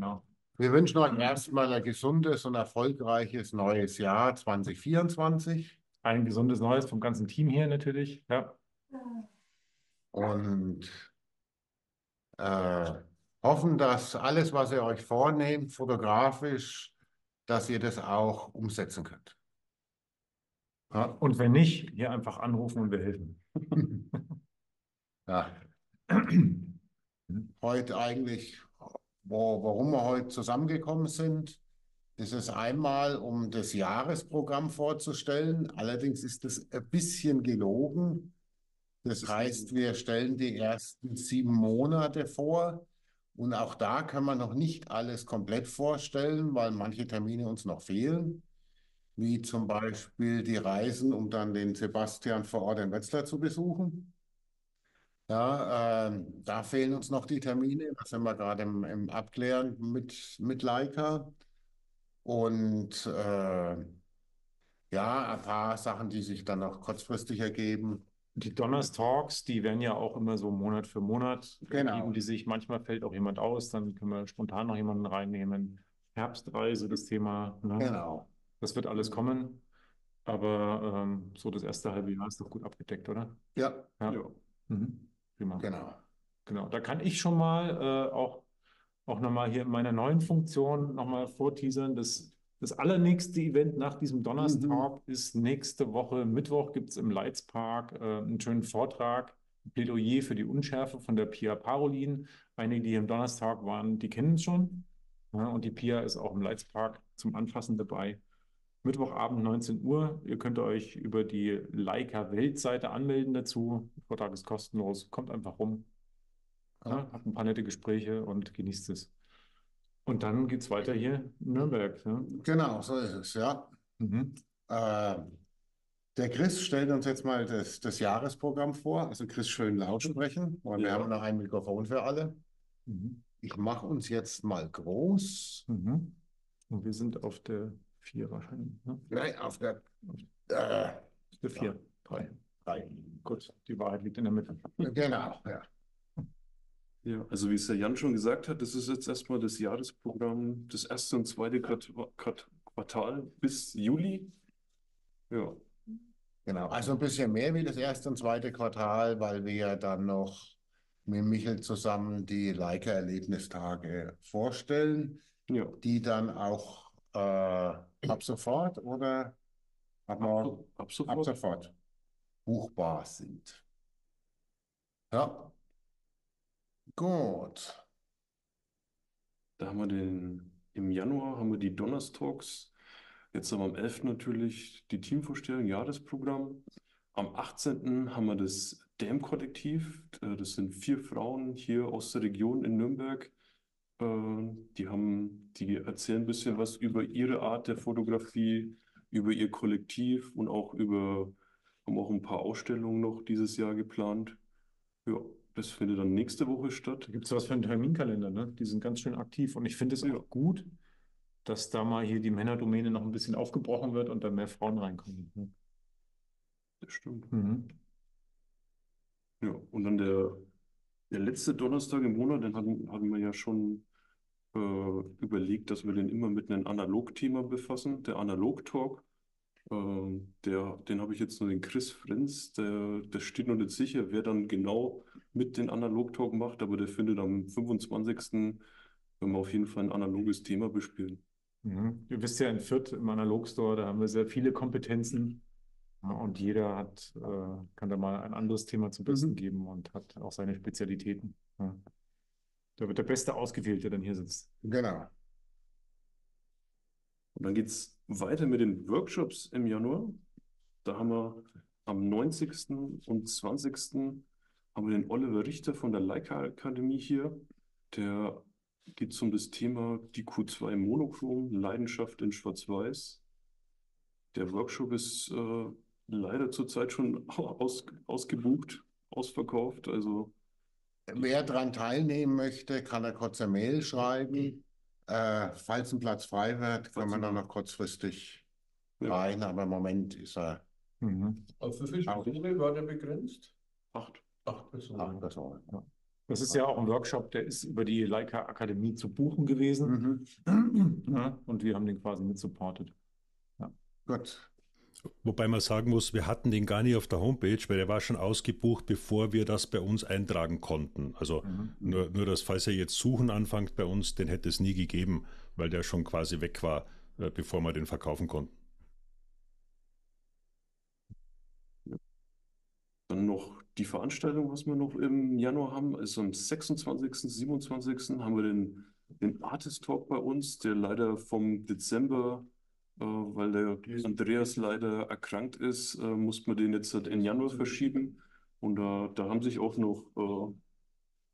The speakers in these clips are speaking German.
genau. Wir wünschen euch erstmal ein gesundes und erfolgreiches neues Jahr 2024 Ein gesundes Neues vom ganzen Team hier natürlich. Ja, und äh, hoffen, dass alles, was ihr euch vornehmt, fotografisch, dass ihr das auch umsetzen könnt. ja. Und wenn nicht, hier einfach anrufen und wir helfen. Ja. Heute eigentlich, wo, warum wir heute zusammengekommen sind, das ist einmal, um das Jahresprogramm vorzustellen. Allerdings ist das ein bisschen gelogen. Das heißt, wir stellen die ersten sieben Monate vor. Und auch da kann man noch nicht alles komplett vorstellen, weil manche Termine uns noch fehlen. Wie zum Beispiel die Reisen, um dann den Sebastian vor Ort in Wetzlar zu besuchen. Ja, ähm, da fehlen uns noch die Termine. Da sind wir gerade im, im Abklären mit, mit Leica. Und äh, ja, ein paar Sachen, die sich dann noch kurzfristig ergeben. Die Donnerstalks, die werden ja auch immer so Monat für Monat Genau. geben die sich. Manchmal fällt auch jemand aus, dann können wir spontan noch jemanden reinnehmen. Herbstreise, das Thema. Ne? Genau. Das wird alles kommen. Aber ähm, so das erste halbe Jahr ist doch gut abgedeckt, oder? Ja, Ja. Ja. Mhm. Prima. genau. Genau. Da kann ich schon mal äh, auch, auch nochmal hier in meiner neuen Funktion nochmal vorteasern. Das, das allernächste Event nach diesem Donnerstag ist nächste Woche Mittwoch gibt es im Leitzpark äh, einen schönen Vortrag, Plädoyer für die Unschärfe von der Pia Parolin. Einige, die hier am Donnerstag waren, die kennen es schon. Ja, und die Pia ist auch im Leitzpark zum Anfassen dabei. Mittwochabend 19 Uhr. Ihr könnt euch über die Leica Weltseite anmelden dazu. Der Vortrag ist kostenlos. Kommt einfach rum. Ja, habt ein paar nette Gespräche und genießt es. Und dann geht es weiter hier in Nürnberg. Ja. Genau, so ist es, ja. Mhm. Äh, der Chris stellt uns jetzt mal das, das Jahresprogramm vor. Also Chris, schön laut sprechen, weil wir Ja. haben noch ein Mikrofon für alle. Mhm. Ich mache uns jetzt mal groß. Mhm. Und wir sind auf der 4 wahrscheinlich. Ne? Nein, auf der äh, Auf der 4. 3. drei. Gut, die Wahrheit liegt in der Mitte. Genau, ja. Ja, also wie es der Jan schon gesagt hat, das ist jetzt erstmal das Jahresprogramm, das erste und zweite Quart- Quart- Quartal bis Juli. Ja, Genau, also ein bisschen mehr wie das erste und zweite Quartal, weil wir ja dann noch mit Michel zusammen die Leica-Erlebnistage vorstellen, ja. die dann auch äh, ab sofort oder ab Ab, ab ab sofort. sofort buchbar sind. Ja, gut. Da haben wir den, im Januar haben wir die Donnerstalks. Jetzt haben wir am 11. natürlich die Teamvorstellung, Jahresprogramm. Am 18. haben wir das Dam-Kollektiv. Äh, Das sind vier Frauen hier aus der Region in Nürnberg. Äh, Die haben, die erzählen ein bisschen was über ihre Art der Fotografie, über ihr Kollektiv und auch über, haben auch ein paar Ausstellungen noch dieses Jahr geplant. Ja, das findet dann nächste Woche statt. Da gibt es was für einen Terminkalender, ne? Die sind ganz schön aktiv und ich finde es Ja. auch gut, dass da mal hier die Männerdomäne noch ein bisschen aufgebrochen wird und da mehr Frauen reinkommen. ne? Das stimmt. Mhm. Ja, und dann der, der letzte Donnerstag im Monat, den hatten, hatten wir ja schon äh, überlegt, dass wir den immer mit einem Analog-Thema befassen, der Analog-Talk. Ähm, der, den habe ich jetzt nur den Chris Frenz, der, der steht noch nicht sicher, wer dann genau mit den Analog-Talk macht, aber der findet am 25. wenn wir auf jeden Fall ein analoges Thema bespielen. Mhm. Ihr wisst ja, in Fürth im Analogstore, da haben wir sehr viele Kompetenzen. Ja, und jeder hat, äh, kann da mal ein anderes Thema zum Besten Mhm. geben und hat auch seine Spezialitäten. Ja. Da wird der Beste ausgewählt, der dann hier sitzt. Genau. Und dann geht es weiter mit den Workshops im Januar. Da haben wir am 90. und 20. haben wir den Oliver Richter von der Leica Akademie hier. Der geht um das Thema die Q2 Monochrom, Leidenschaft in Schwarz-Weiß. Der Workshop ist äh, leider zurzeit schon aus, ausgebucht, ausverkauft. Also Wer daran teilnehmen möchte, kann er kurz eine Mail schreiben. Äh, falls ein Platz frei wird, kann man dann noch kurzfristig Ja. rein, aber im Moment ist er Mhm. Auf wie viele. Besucher war der begrenzt? acht. Acht Personen. acht Personen. Das ist ja auch ein Workshop, der ist über die Leica Akademie zu buchen gewesen. Mhm. Ja, und wir haben den quasi mit supportet. Ja. Gut. Wobei man sagen muss, wir hatten den gar nicht auf der Homepage, weil der war schon ausgebucht, bevor wir das bei uns eintragen konnten. Also mhm. nur, nur, dass, falls ihr jetzt Suchen anfangt bei uns, den hätte es nie gegeben, weil der schon quasi weg war, äh, bevor wir den verkaufen konnten. Dann noch die Veranstaltung, was wir noch im Januar haben, ist am 26., 27. haben wir den, den Artist Talk bei uns, der leider vom Dezember weil der Andreas leider erkrankt ist, äh, muss man den jetzt halt in Januar verschieben. Und da, da haben sich auch noch äh,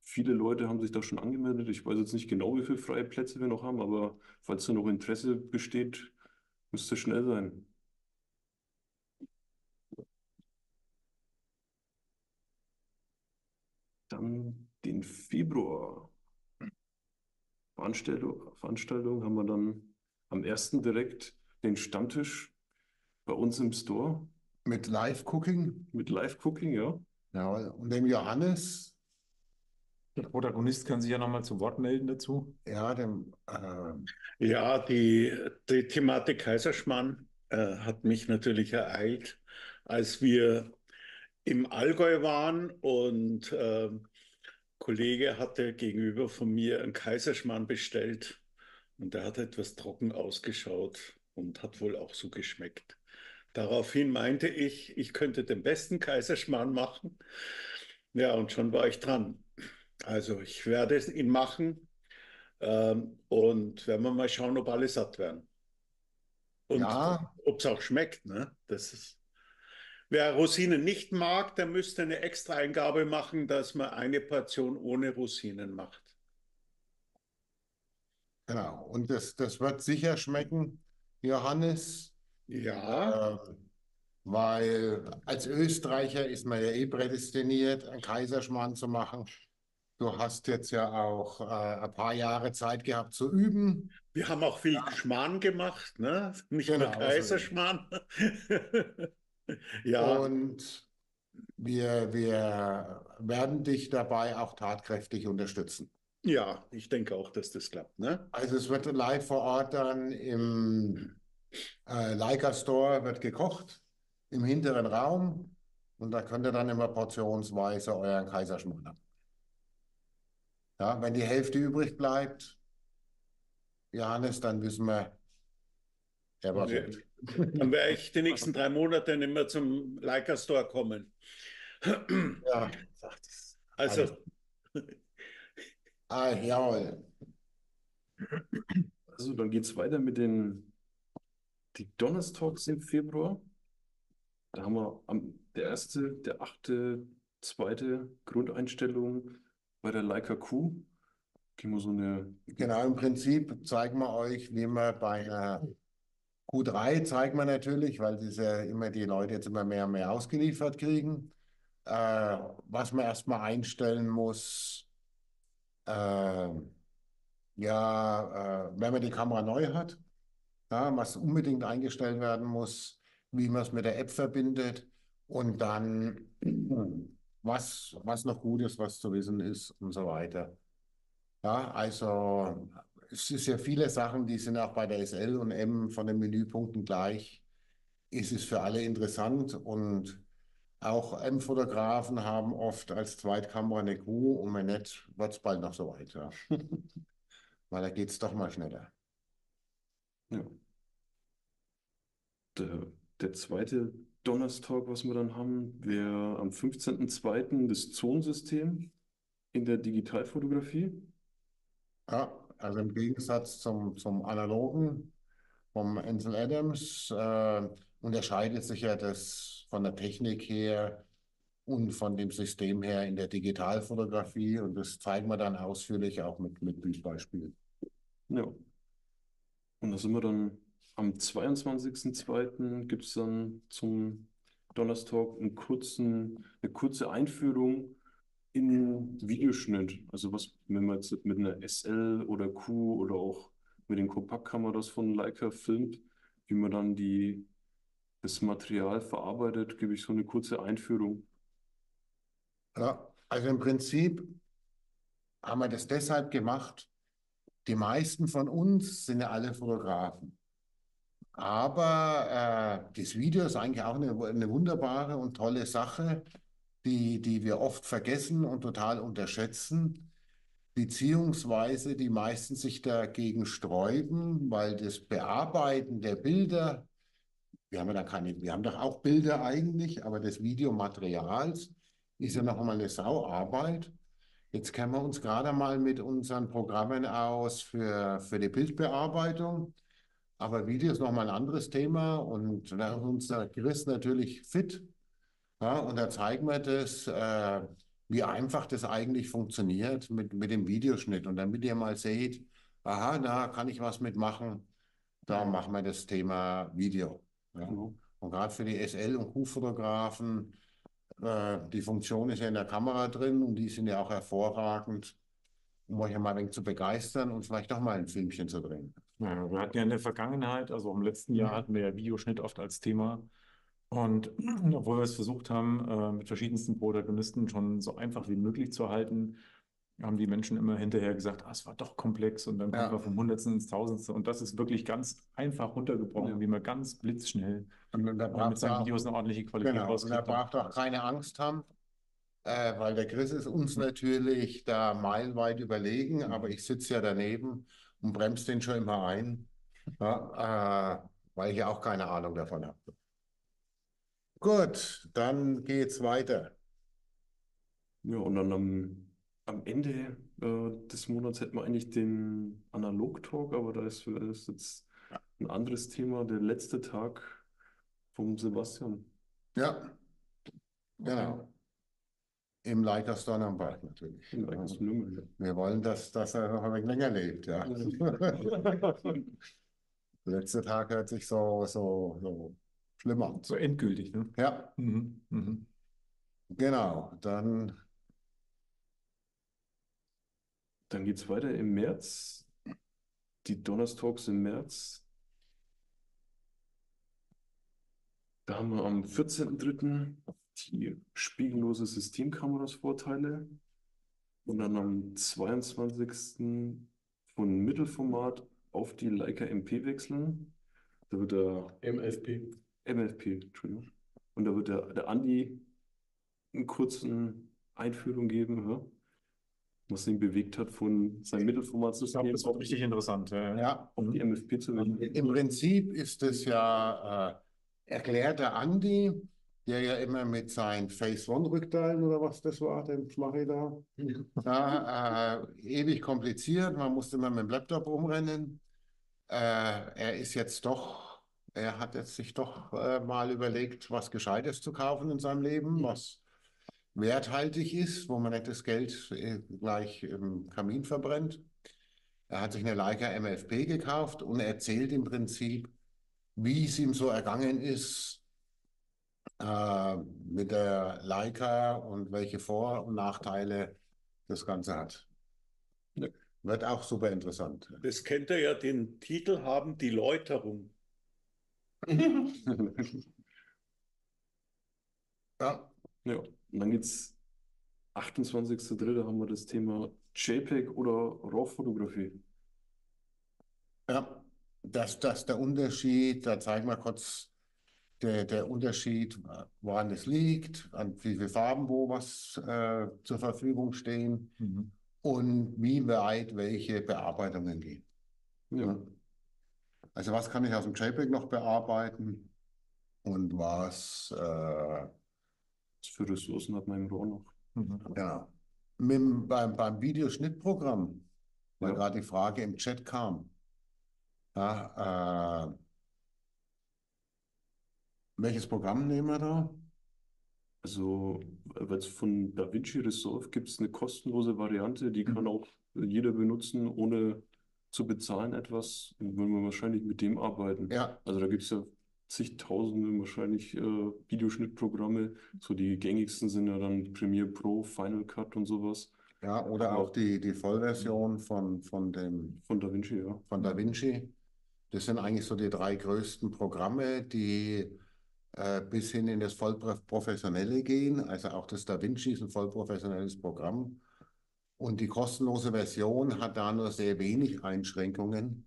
viele Leute haben sich da schon angemeldet. Ich weiß jetzt nicht genau, wie viele freie Plätze wir noch haben, aber falls da noch Interesse besteht, müsste schnell sein. Dann den Februar. Veranstaltung, Veranstaltung haben wir dann am ersten direkt den Stammtisch bei uns im Store. Mit Live-Cooking? Mit Live-Cooking, ja. Ja, und dem Johannes. Der Protagonist kann sich ja nochmal zu Wort melden dazu. Ja, dem. Äh, ja, die, die Thematik Kaiserschmarrn äh, hat mich natürlich ereilt, als wir im Allgäu waren und äh, Kollege hatte gegenüber von mir einen Kaiserschmarrn bestellt und der hat etwas trocken ausgeschaut und hat wohl auch so geschmeckt. Daraufhin meinte ich, ich könnte den besten Kaiserschmarrn machen. Ja, und schon war ich dran. Also ich werde ihn machen ähm, und werden wir mal schauen, ob alle satt werden. Und ja. ob es auch schmeckt. Ne? Das ist, wer Rosinen nicht mag, der müsste eine extra Eingabe machen, dass man eine Portion ohne Rosinen macht. Genau, und das, das wird sicher schmecken. Johannes. Ja. Äh, weil als Österreicher ist man ja eh prädestiniert, einen Kaiserschmarrn zu machen. Du hast jetzt ja auch äh, ein paar Jahre Zeit gehabt zu üben. Wir haben auch viel ja. Schmarrn gemacht, ne? Nicht genau, nur Kaiserschmarrn. ja. Und wir, wir werden dich dabei auch tatkräftig unterstützen. Ja, ich denke auch, dass das klappt. Ne? Also es wird live vor Ort dann im äh, Leica Store wird gekocht im hinteren Raum und da könnt ihr dann immer portionsweise euren Kaiserschmarrn haben. Ja, wenn die Hälfte übrig bleibt, Johannes, dann wissen wir, er war ja. Dann werde ich die nächsten drei Monate nicht mehr zum Leica Store kommen. Ja, also. Ah, jawohl. Also, dann geht es weiter mit den die Donnerstalks im Februar. Da haben wir am, der erste, der achte, zweite Grundeinstellung bei der Leica Q. Gehen wir so eine. Genau, im Prinzip zeigen wir euch, wie man bei einer Q3 zeigen wir natürlich, weil das ja immer die Leute jetzt immer mehr und mehr ausgeliefert kriegen, äh, was man erstmal einstellen muss, äh, ja, äh, wenn man die Kamera neu hat, ja, was unbedingt eingestellt werden muss, wie man es mit der App verbindet und dann was, was noch gut ist, was zu wissen ist und so weiter. Ja, also es ist ja viele Sachen, die sind auch bei der SL und M von den Menüpunkten gleich. Es ist für alle interessant und auch M-Fotografen haben oft als Zweitkamera eine Kuh und wenn nicht, wird es bald noch so weiter. Weil da geht es doch mal schneller. Ja. Der, der zweite Donnerstag, was wir dann haben, wäre am 15.02. das Zonensystem in der Digitalfotografie. Ja, also im Gegensatz zum, zum analogen vom Ansel Adams äh, unterscheidet sich ja das von der Technik her und von dem System her in der Digitalfotografie. Und das zeigen wir dann ausführlich auch mit, mit Bildbeispielen. Ja. Und da sind wir dann am 22.02. gibt es dann zum Donnerstag einen kurzen, eine kurze Einführung in Videoschnitt. Also was, wenn man jetzt mit einer SL oder Q oder auch mit den Kompaktkameras von Leica filmt, wie man dann die das Material verarbeitet, gebe ich so eine kurze Einführung. Ja, also im Prinzip haben wir das deshalb gemacht. Die meisten von uns sind ja alle Fotografen. Aber äh, das Video ist eigentlich auch eine, eine wunderbare und tolle Sache, die, die wir oft vergessen und total unterschätzen, beziehungsweise die meisten sich dagegen sträuben, weil das Bearbeiten der Bilder, wir haben ja da keine, wir haben doch auch Bilder eigentlich, aber des Videomaterials ist ja noch einmal eine Sauarbeit. Jetzt kennen wir uns gerade mal mit unseren Programmen aus für, für die Bildbearbeitung. Aber Video ist nochmal ein anderes Thema und da ist unser Chris natürlich fit. Ja, und da zeigen wir das, äh, wie einfach das eigentlich funktioniert mit, mit dem Videoschnitt. Und damit ihr mal seht, aha, da kann ich was mitmachen, da machen wir das Thema Video. Ja. Mhm. Und gerade für die SL- und Q-Fotografen, äh, die Funktion ist ja in der Kamera drin und die sind ja auch hervorragend, um euch mal ein wenig zu begeistern und vielleicht auch mal ein Filmchen zu drehen. Ja, wir hatten ja in der Vergangenheit, also im letzten Jahr hatten wir ja Videoschnitt oft als Thema. Und obwohl wir es versucht haben, äh, mit verschiedensten Protagonisten schon so einfach wie möglich zu halten, haben die Menschen immer hinterher gesagt, ah, es war doch komplex und dann kommen Ja. wir vom Hundertsten ins Tausendste. Und das ist wirklich ganz einfach runtergebrochen, wie man ganz blitzschnell Und da äh, mit braucht seinen Videos eine ordentliche Qualität Genau, und da braucht auch keine Angst haben, äh, weil der Chris ist uns natürlich da meilenweit überlegen, aber ich sitze ja daneben und bremse den schon immer ein, ja, äh, weil ich ja auch keine Ahnung davon habe. Gut, dann geht's weiter. Ja, und dann am, am Ende äh, des Monats hätten wir eigentlich den Analog-Talk, aber da ist, das ist jetzt ein anderes Thema, der letzte Tag vom Sebastian. Ja, genau. Im Leiters Donnernbach natürlich. Eichens Nürnberg. Wir wollen, dass, dass er noch ein wenig länger lebt, ja. Letzter Tag hört sich so, so, so schlimm an. So endgültig, ne? Ja, Mhm. Mhm. genau. Dann, Dann geht es weiter im März. Die Donnerstalks im März. Da haben wir am 14.03. die spiegellose Systemkameras Vorteile. Und dann am 22. von Mittelformat auf die Leica MP wechseln. Da wird der MFP. MFP, Entschuldigung. Und da wird der, der Andi einen kurzen Einführung geben, ja, was ihn bewegt hat, von seinem Ich glaube, Mittelformatsystem das wird richtig interessant. ja. ja, auf die MFP zu wechseln. im Prinzip ist es ja, äh, erklärt der Andi, der ja immer mit seinen Phase One Rückteilen oder was das war, den mache ich da, ja, äh, ewig kompliziert. Man musste immer mit dem Laptop rumrennen. Äh, er ist jetzt doch, er hat jetzt sich doch äh, mal überlegt, was Gescheites zu kaufen in seinem Leben, was werthaltig ist, wo man nicht das Geld äh, gleich im Kamin verbrennt. Er hat sich eine Leica MFP gekauft und erzählt im Prinzip, wie es ihm so ergangen ist äh, mit der Leica und welche Vor- und Nachteile das Ganze hat. Ja. Wird auch super interessant. Das könnte ja den Titel haben, die Läuterung. Ja, Ja, und dann geht's 28.03. haben wir das Thema JPEG oder RAW-Fotografie. ja. Das, das der Unterschied, da zeigen wir kurz der, der Unterschied, woran es liegt, an wie viele Farben wo was äh, zur Verfügung stehen Mhm. und wie weit welche Bearbeitungen gehen. Ja, Also was kann ich aus dem JPEG noch bearbeiten und was, äh, was für Ressourcen hat man im RAW noch? Mhm. genau. Mit, beim, beim Videoschnittprogramm, weil Ja. gerade die Frage im Chat kam, ja, äh, welches Programm nehmen wir da? Also, weil es von DaVinci Resolve gibt es eine kostenlose Variante, die kann auch jeder benutzen, ohne zu bezahlen etwas. Und wenn wir wahrscheinlich mit dem arbeiten. Ja, Also da gibt es ja zigtausende wahrscheinlich äh, Videoschnittprogramme. So die gängigsten sind ja dann Premiere Pro, Final Cut und sowas. ja, oder Aber- auch die, die Vollversion von, von dem Von DaVinci, ja. von DaVinci. Das sind eigentlich so die drei größten Programme, die äh, bis hin in das Vollprofessionelle gehen. Also auch das DaVinci ist ein vollprofessionelles Programm. Und die kostenlose Version hat da nur sehr wenig Einschränkungen.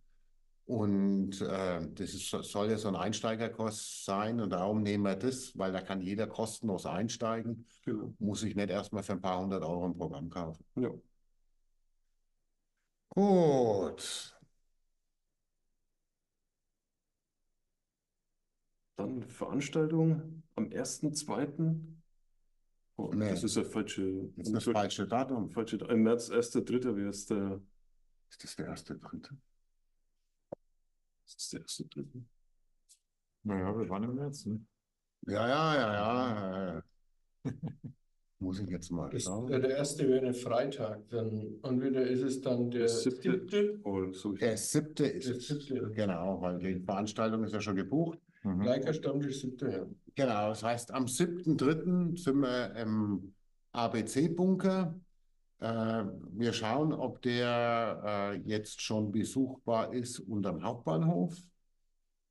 Und äh, das ist, soll ja so ein Einsteigerkurs sein. Und darum nehmen wir das, weil da kann jeder kostenlos einsteigen. Genau. Muss ich nicht erstmal für ein paar hundert Euro ein Programm kaufen. Ja. Gut. Dann Veranstaltung am 1.2. Oh, Nee. Das ist der falsche, Das ist das falsche Datum. falsche, im März 1.3. wäre es der, Ist das der erste, dritte? Das ist der erste Dritte. Naja, wir waren im März. Ne? Ja, ja, ja, ja. äh, Muss ich jetzt mal schauen. äh, der erste wäre ein Freitag, dann entweder ist es dann der siebte. siebte, Oh, so Der siebte ist der es. siebte, Genau, weil die Veranstaltung ist ja schon gebucht. Mhm. Leica Stammtisch siebte, ja. Genau, das heißt, am 7.3. sind wir im ABC-Bunker. Äh, wir schauen, ob der äh, jetzt schon besuchbar ist unterm Hauptbahnhof.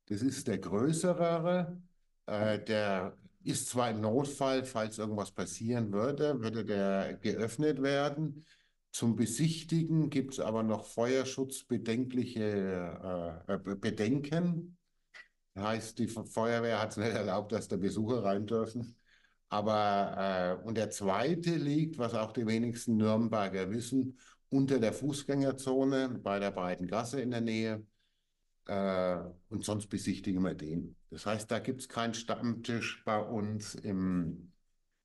Das ist der größere. Äh, der ist zwar im Notfall, falls irgendwas passieren würde, würde der geöffnet werden. Zum Besichtigen gibt es aber noch feuerschutzbedenkliche äh, Bedenken. Heißt, die Fe- Feuerwehr hat es nicht erlaubt, dass da Besucher rein dürfen. Aber, äh, und der zweite liegt, was auch die wenigsten Nürnberger wissen, unter der Fußgängerzone bei der breiten Gasse in der Nähe. Äh, und sonst besichtigen wir den. Das heißt, da gibt es keinen Stammtisch bei uns im,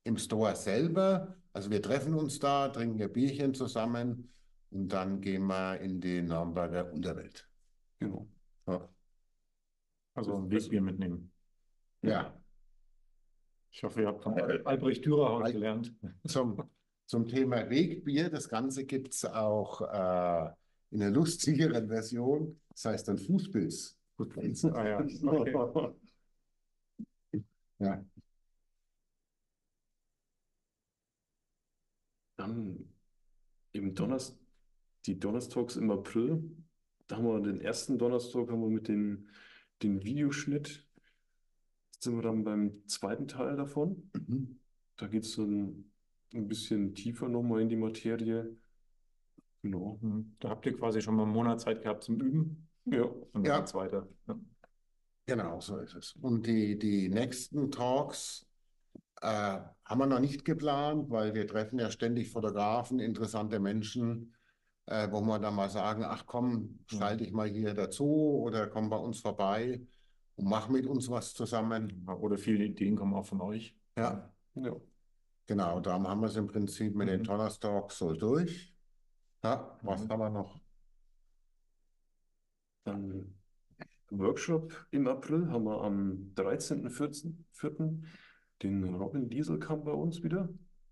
im Store selber. Also wir treffen uns da, trinken ein Bierchen zusammen und dann gehen wir in die Nürnberger Unterwelt. genau. Ja. Also ein Wegbier mitnehmen. ja. Ich hoffe, ihr habt von Albrecht Dürer Al- gelernt. Zum, zum Thema Wegbier, das Ganze gibt es auch äh, in einer lustigeren Version. Das heißt dann Fußpilz. Ah ja, okay. Ja. Dann im Donnerstag, die Donnerstags im April, da haben wir den ersten Donnerstag haben wir mit den, den Videoschnitt, Jetzt sind wir dann beim zweiten Teil davon. Mhm. Da geht es dann ein bisschen tiefer nochmal in die Materie. Genau. Mhm. Da habt ihr quasi schon mal einen Monat Zeit gehabt zum Üben. Ja, Und dann Ja. geht's weiter. Ja. Genau, so ist es. Und die, die nächsten Talks äh, haben wir noch nicht geplant, weil wir treffen ja ständig Fotografen, interessante Menschen, äh, wo wir dann mal sagen, ach komm, stell dich mal hier dazu oder komm bei uns vorbei und mach mit uns was zusammen. Oder viele Ideen kommen auch von euch. Ja, ja. genau, darum haben wir es im Prinzip mit den Mhm. Donnerstags so durch. Ja, was Mhm. haben wir noch? Dann Workshop im April haben wir am 13.04. den Robin Dieselkamp bei uns wieder.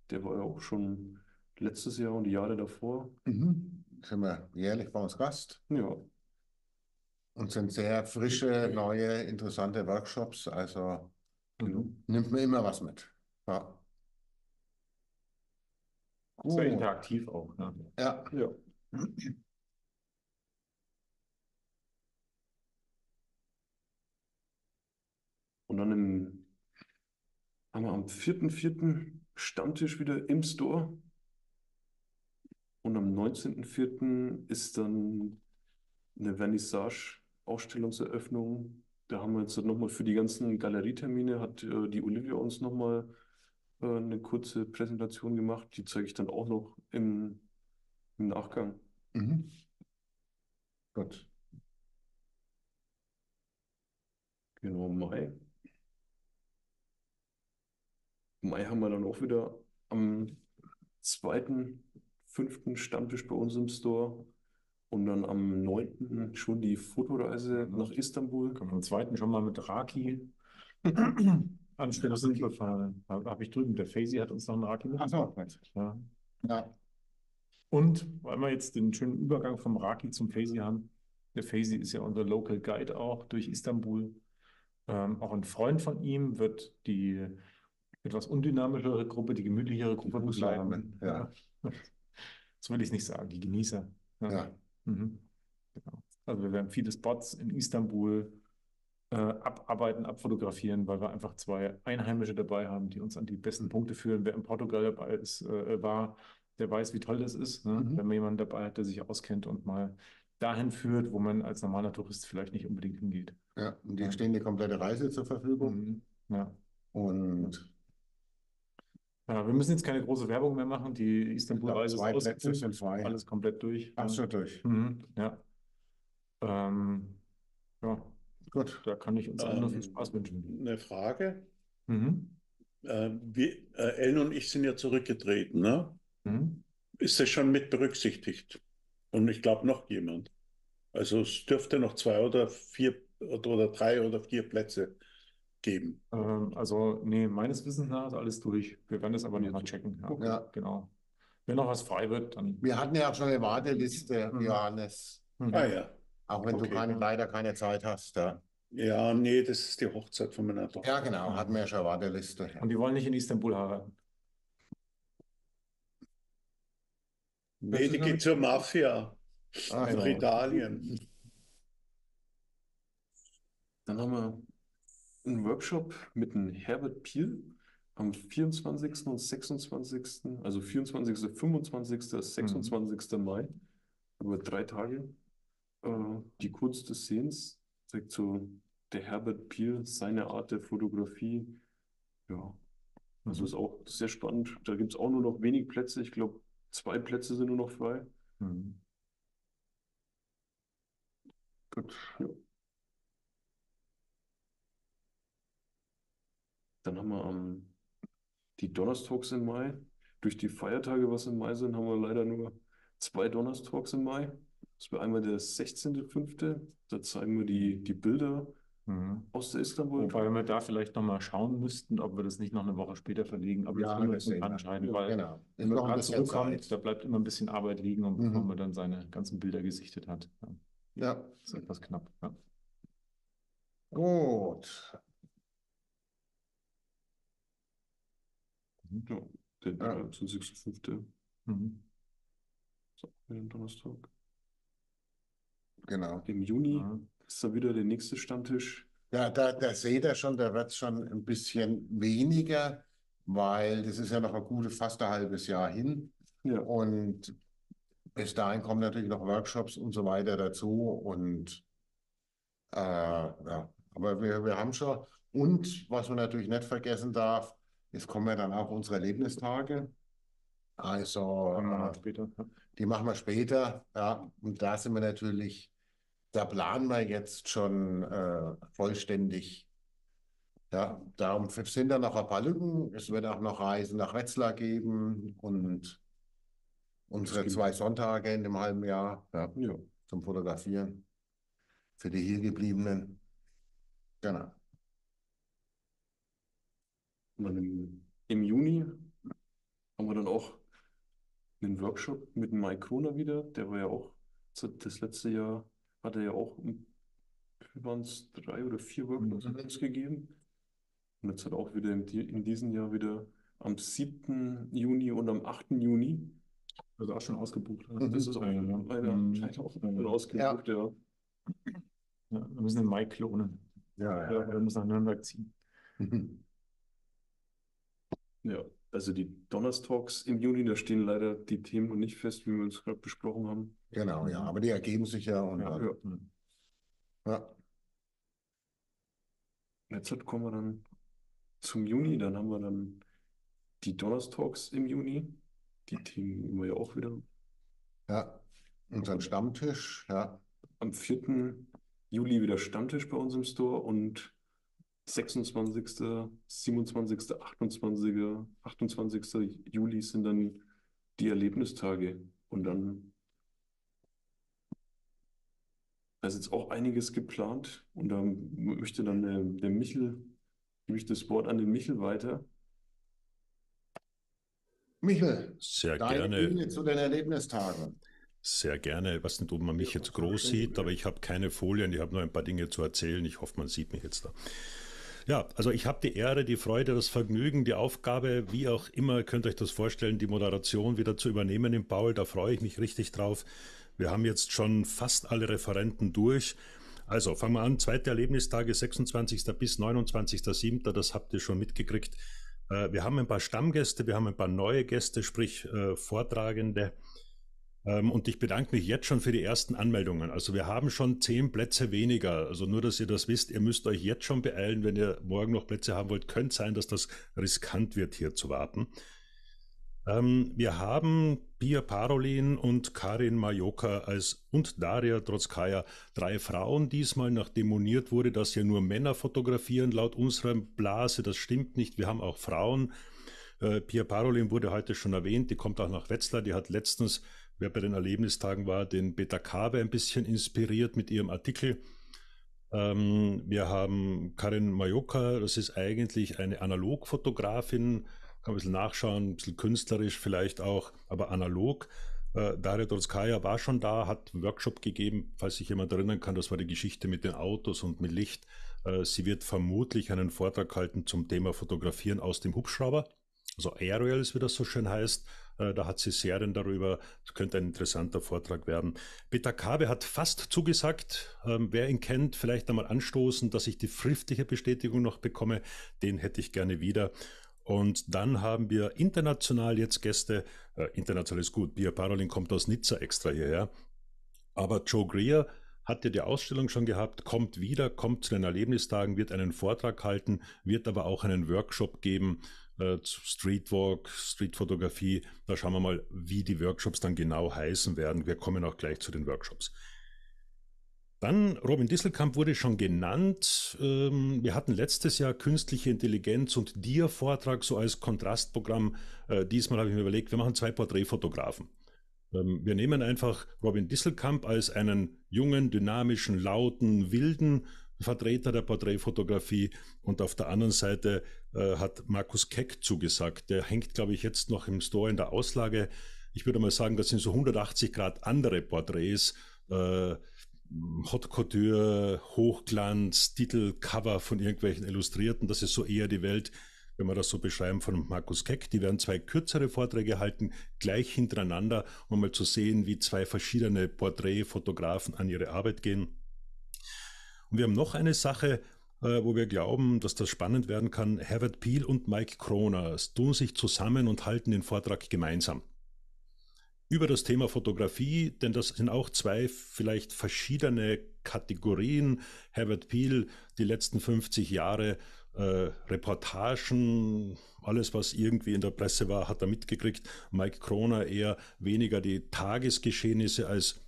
Der war ja auch schon letztes Jahr und die Jahre davor. Mhm. Sind wir jährlich bei uns Gast. Ja, Und sind sehr frische, neue, interessante Workshops. Also Mhm. nimmt man immer was mit. Ja. Sehr Gut. interaktiv auch. Ne? Ja. ja. Und dann im, haben wir am 4.4. Stammtisch wieder im Store. Und am 19.4. ist dann eine Vernissage-Ausstellungseröffnung. Da haben wir jetzt nochmal für die ganzen Galerietermine, hat äh, die Olivia uns nochmal äh, eine kurze Präsentation gemacht. Die zeige ich dann auch noch im, im Nachgang. Mhm. Gut. Genau, Mai. Mai haben wir dann auch wieder am 2.5. Stammtisch bei uns im Store und dann am 9. schon die Fotoreise nach Istanbul. Können wir am zweiten schon mal mit Raki anstellen. Das habe hab ich drüben. Der Faisy hat uns noch einen Raki Ach so. Ja. Ja. Und weil wir jetzt den schönen Übergang vom Raki zum Faisy haben, der Faisy ist ja unser Local Guide auch durch Istanbul. Ähm, auch ein Freund von ihm wird die etwas undynamischere Gruppe, die gemütlichere Gruppe begleiten. ja. So will ich es nicht sagen, die Genießer. Ja. Mhm. Genau. Also wir werden viele Spots in Istanbul äh, abarbeiten, abfotografieren, weil wir einfach zwei Einheimische dabei haben, die uns an die besten Punkte führen. Wer in Portugal dabei ist, äh, war, der weiß, wie toll das ist, ne? Mhm. wenn man jemanden dabei hat, der sich auskennt und mal dahin führt, wo man als normaler Tourist vielleicht nicht unbedingt hingeht. Ja, und die stehen die komplette Reise zur Verfügung. Mhm. Ja. Und Ja, wir müssen jetzt keine große Werbung mehr machen. Die Istanbul-Reise ist Plätze sind frei. alles komplett durch. Schon durch. Mhm. Ja. Ähm, ja, Gut. da kann ich uns allen nur viel Ähm, Spaß wünschen. Eine Frage. Mhm. Äh, wir, äh, Ellen und ich sind ja zurückgetreten, ne? Mhm. Ist das schon mit berücksichtigt? Und ich glaube noch jemand. Also es dürfte noch zwei oder vier oder drei oder vier Plätze geben. Ähm, also, nee, meines Wissens nach ist alles durch. Wir werden das aber nochmal checken. Ja, Ja. genau. Wenn noch was frei wird, dann. Wir hatten ja auch schon eine Warteliste, Mhm. Johannes. Mhm. Ah ja. Auch wenn du Okay. keine, leider keine Zeit hast. Ja, Ja, nee, das ist die Hochzeit von meiner Tochter. ja genau, hatten wir ja schon eine Warteliste. Und die wollen nicht in Istanbul heiraten. Nee, die geht zur Mafia Ah, nach genau. Italien. Dann haben wir einen Workshop mit dem Herbert Piel am 24. und 26., also 24., 25., 26. Mai, über drei Tage. Äh, die Kunst des Sehens zeigt so der Herbert Piel, seine Art der Fotografie. Ja, also ist auch sehr spannend. Da gibt es auch nur noch wenig Plätze. Ich glaube, zwei Plätze sind nur noch frei. Mhm. Gut, ja. Dann haben wir am die Donnerstags im Mai. Durch die Feiertage, was im Mai sind, haben wir leider nur zwei Donnerstags im Mai. Das wäre einmal der 16.05. Da zeigen wir die, die Bilder Mhm. aus der Istanbul. Wobei wir da vielleicht nochmal schauen müssten, ob wir das nicht noch eine Woche später verlegen. Aber Ja, das können wir Ja, weil genau. Wenn man gerade zurückkommt, da bleibt immer ein bisschen Arbeit liegen und Mhm. bevor man dann seine ganzen Bilder gesichtet hat. Ja, Ja, ist etwas knapp. Ja. gut. Ja, der Ja. 23.05. Mhm. So, wieder ein Donnerstag. Genau. Im Juni Ja. ist da wieder der nächste Stammtisch. Ja, da, da seht ihr schon, da wird es schon ein bisschen weniger, weil das ist ja noch ein gutes, fast ein halbes Jahr hin. Ja. Und bis dahin kommen natürlich noch Workshops und so weiter dazu. Und äh, ja, aber wir, wir haben schon. Und was man natürlich nicht vergessen darf, es kommen ja dann auch unsere Erlebnistage. Also wir äh, später. Ja. die machen wir später, ja. Und da sind wir natürlich, da planen wir jetzt schon äh, vollständig. Ja, darum sind da noch ein paar Lücken. Es wird auch noch Reisen nach Wetzlar geben und unsere zwei Sonntage in dem halben Jahr ja, Ja. zum Fotografieren für die hier gebliebenen. Genau. Und dann im, im Juni haben wir dann auch einen Workshop mit dem Mike Kroner wieder. Der war ja auch, das letzte Jahr hat er ja auch, waren es drei oder vier Workshops Mhm. er gegeben. Und jetzt hat auch wieder in, die, in diesem Jahr wieder am 7. Juni und am 8. Juni. Also auch schon ausgebucht. Ja. Mhm. Das ist auch Ja, ja. leider Mhm. anscheinend auch schon ausgebucht, ja. Ja, wir müssen den Mai klonen. Ja, Ja, wir müssen nach Nürnberg ziehen. Ja, also die Donnerstags im Juni, da stehen leider die Themen noch nicht fest, wie wir uns gerade besprochen haben. Genau, ja. Aber die ergeben sich ja und Ja, dann, Ja. ja. Jetzt kommen wir dann zum Juni, dann haben wir dann die Donnerstags im Juni. Die Themen immer ja auch wieder. Ja, unseren Stammtisch, ja. Am 4. Juli wieder Stammtisch bei uns im Store und 26., 27., 28., 28. Juli sind dann die Erlebnistage. Und dann da ist jetzt auch einiges geplant und da möchte dann der, der Michel, gebe ich das Wort an den Michel weiter. Michel, Sehr deine gerne. Bühne zu den Erlebnistagen. Sehr gerne. Ich weiß nicht, ob man mich jetzt groß sieht, aber ich habe keine Folien. Ich habe nur ein paar Dinge zu erzählen. Ich hoffe, man sieht mich jetzt da. Ja, also ich habe die Ehre, die Freude, das Vergnügen, die Aufgabe, wie auch immer, könnt euch das vorstellen, die Moderation wieder zu übernehmen im Paul. Da freue ich mich richtig drauf. Wir haben jetzt schon fast alle Referenten durch. Also fangen wir an. Zweite Erlebnistage, 26. bis 29.07. Das habt ihr schon mitgekriegt. Äh, wir haben ein paar Stammgäste, wir haben ein paar neue Gäste, sprich äh, Vortragende. Ähm, und ich bedanke mich jetzt schon für die ersten Anmeldungen. Also wir haben schon zehn Plätze weniger. Also nur, dass ihr das wisst, ihr müsst euch jetzt schon beeilen, wenn ihr morgen noch Plätze haben wollt. Könnte sein, dass das riskant wird, hier zu warten. Ähm, wir haben Pia Parolin und Karin Majoka als und Daria Trotzkaya, drei Frauen diesmal, nachdem moniert wurde, dass hier nur Männer fotografieren, laut unserer Blase. Das stimmt nicht. Wir haben auch Frauen. Äh, Pia Parolin wurde heute schon erwähnt. Die kommt auch nach Wetzlar. Die hat letztens, wer bei den Erlebnistagen war, den Beta Kabe ein bisschen inspiriert mit ihrem Artikel. Ähm, wir haben Karin Majoka. Das ist eigentlich eine Analogfotografin kann ein bisschen nachschauen, ein bisschen künstlerisch vielleicht auch, aber analog. Äh, Daria Dorskaya war schon da, hat einen Workshop gegeben, falls sich jemand erinnern kann, das war die Geschichte mit den Autos und mit Licht. Äh, sie wird vermutlich einen Vortrag halten zum Thema Fotografieren aus dem Hubschrauber, also Aerials, wie das so schön heißt. Äh, da hat sie Serien darüber. Das könnte ein interessanter Vortrag werden. Peter Kabe hat fast zugesagt. Ähm, wer ihn kennt, vielleicht einmal anstoßen, dass ich die schriftliche Bestätigung noch bekomme. Den hätte ich gerne wieder. Und dann haben wir international jetzt Gäste. Äh, international ist gut. Pia Parolin kommt aus Nizza extra hierher. Aber Joe Greer hat ja die Ausstellung schon gehabt, kommt wieder, kommt zu den Erlebnistagen, wird einen Vortrag halten, wird aber auch einen Workshop geben äh, Streetwalk, Streetfotografie. Da schauen wir mal, wie die Workshops dann genau heißen werden. Wir kommen auch gleich zu den Workshops. Dann Robin Disselkamp wurde schon genannt. Ähm, wir hatten letztes Jahr künstliche Intelligenz und Dia-Vortrag so als Kontrastprogramm. Äh, diesmal habe ich mir überlegt, wir machen zwei Porträtfotografen. Ähm, wir nehmen einfach Robin Disselkamp als einen jungen, dynamischen, lauten, wilden Vertreter der Porträtfotografie und auf der anderen Seite äh, hat Markus Keck zugesagt. Der hängt, glaube ich, jetzt noch im Store in der Auslage. Ich würde mal sagen, das sind so 180 Grad andere Porträts. Äh, Hot Couture, Hochglanz, Titel, Cover von irgendwelchen Illustrierten. Das ist so eher die Welt, wenn wir das so beschreiben, von Markus Keck. Die werden zwei kürzere Vorträge halten, gleich hintereinander, um mal zu sehen, wie zwei verschiedene Porträtfotografen an ihre Arbeit gehen. Und wir haben noch eine Sache, äh, wo wir glauben, dass das spannend werden kann. Herbert Peel und Mike Kroner tun sich zusammen und halten den Vortrag gemeinsam über das Thema Fotografie, denn das sind auch zwei vielleicht verschiedene Kategorien. Herbert Peel, die letzten 50 Jahre äh, Reportagen, alles, was irgendwie in der Presse war, hat er mitgekriegt. Mike Kroner eher weniger die Tagesgeschehnisse als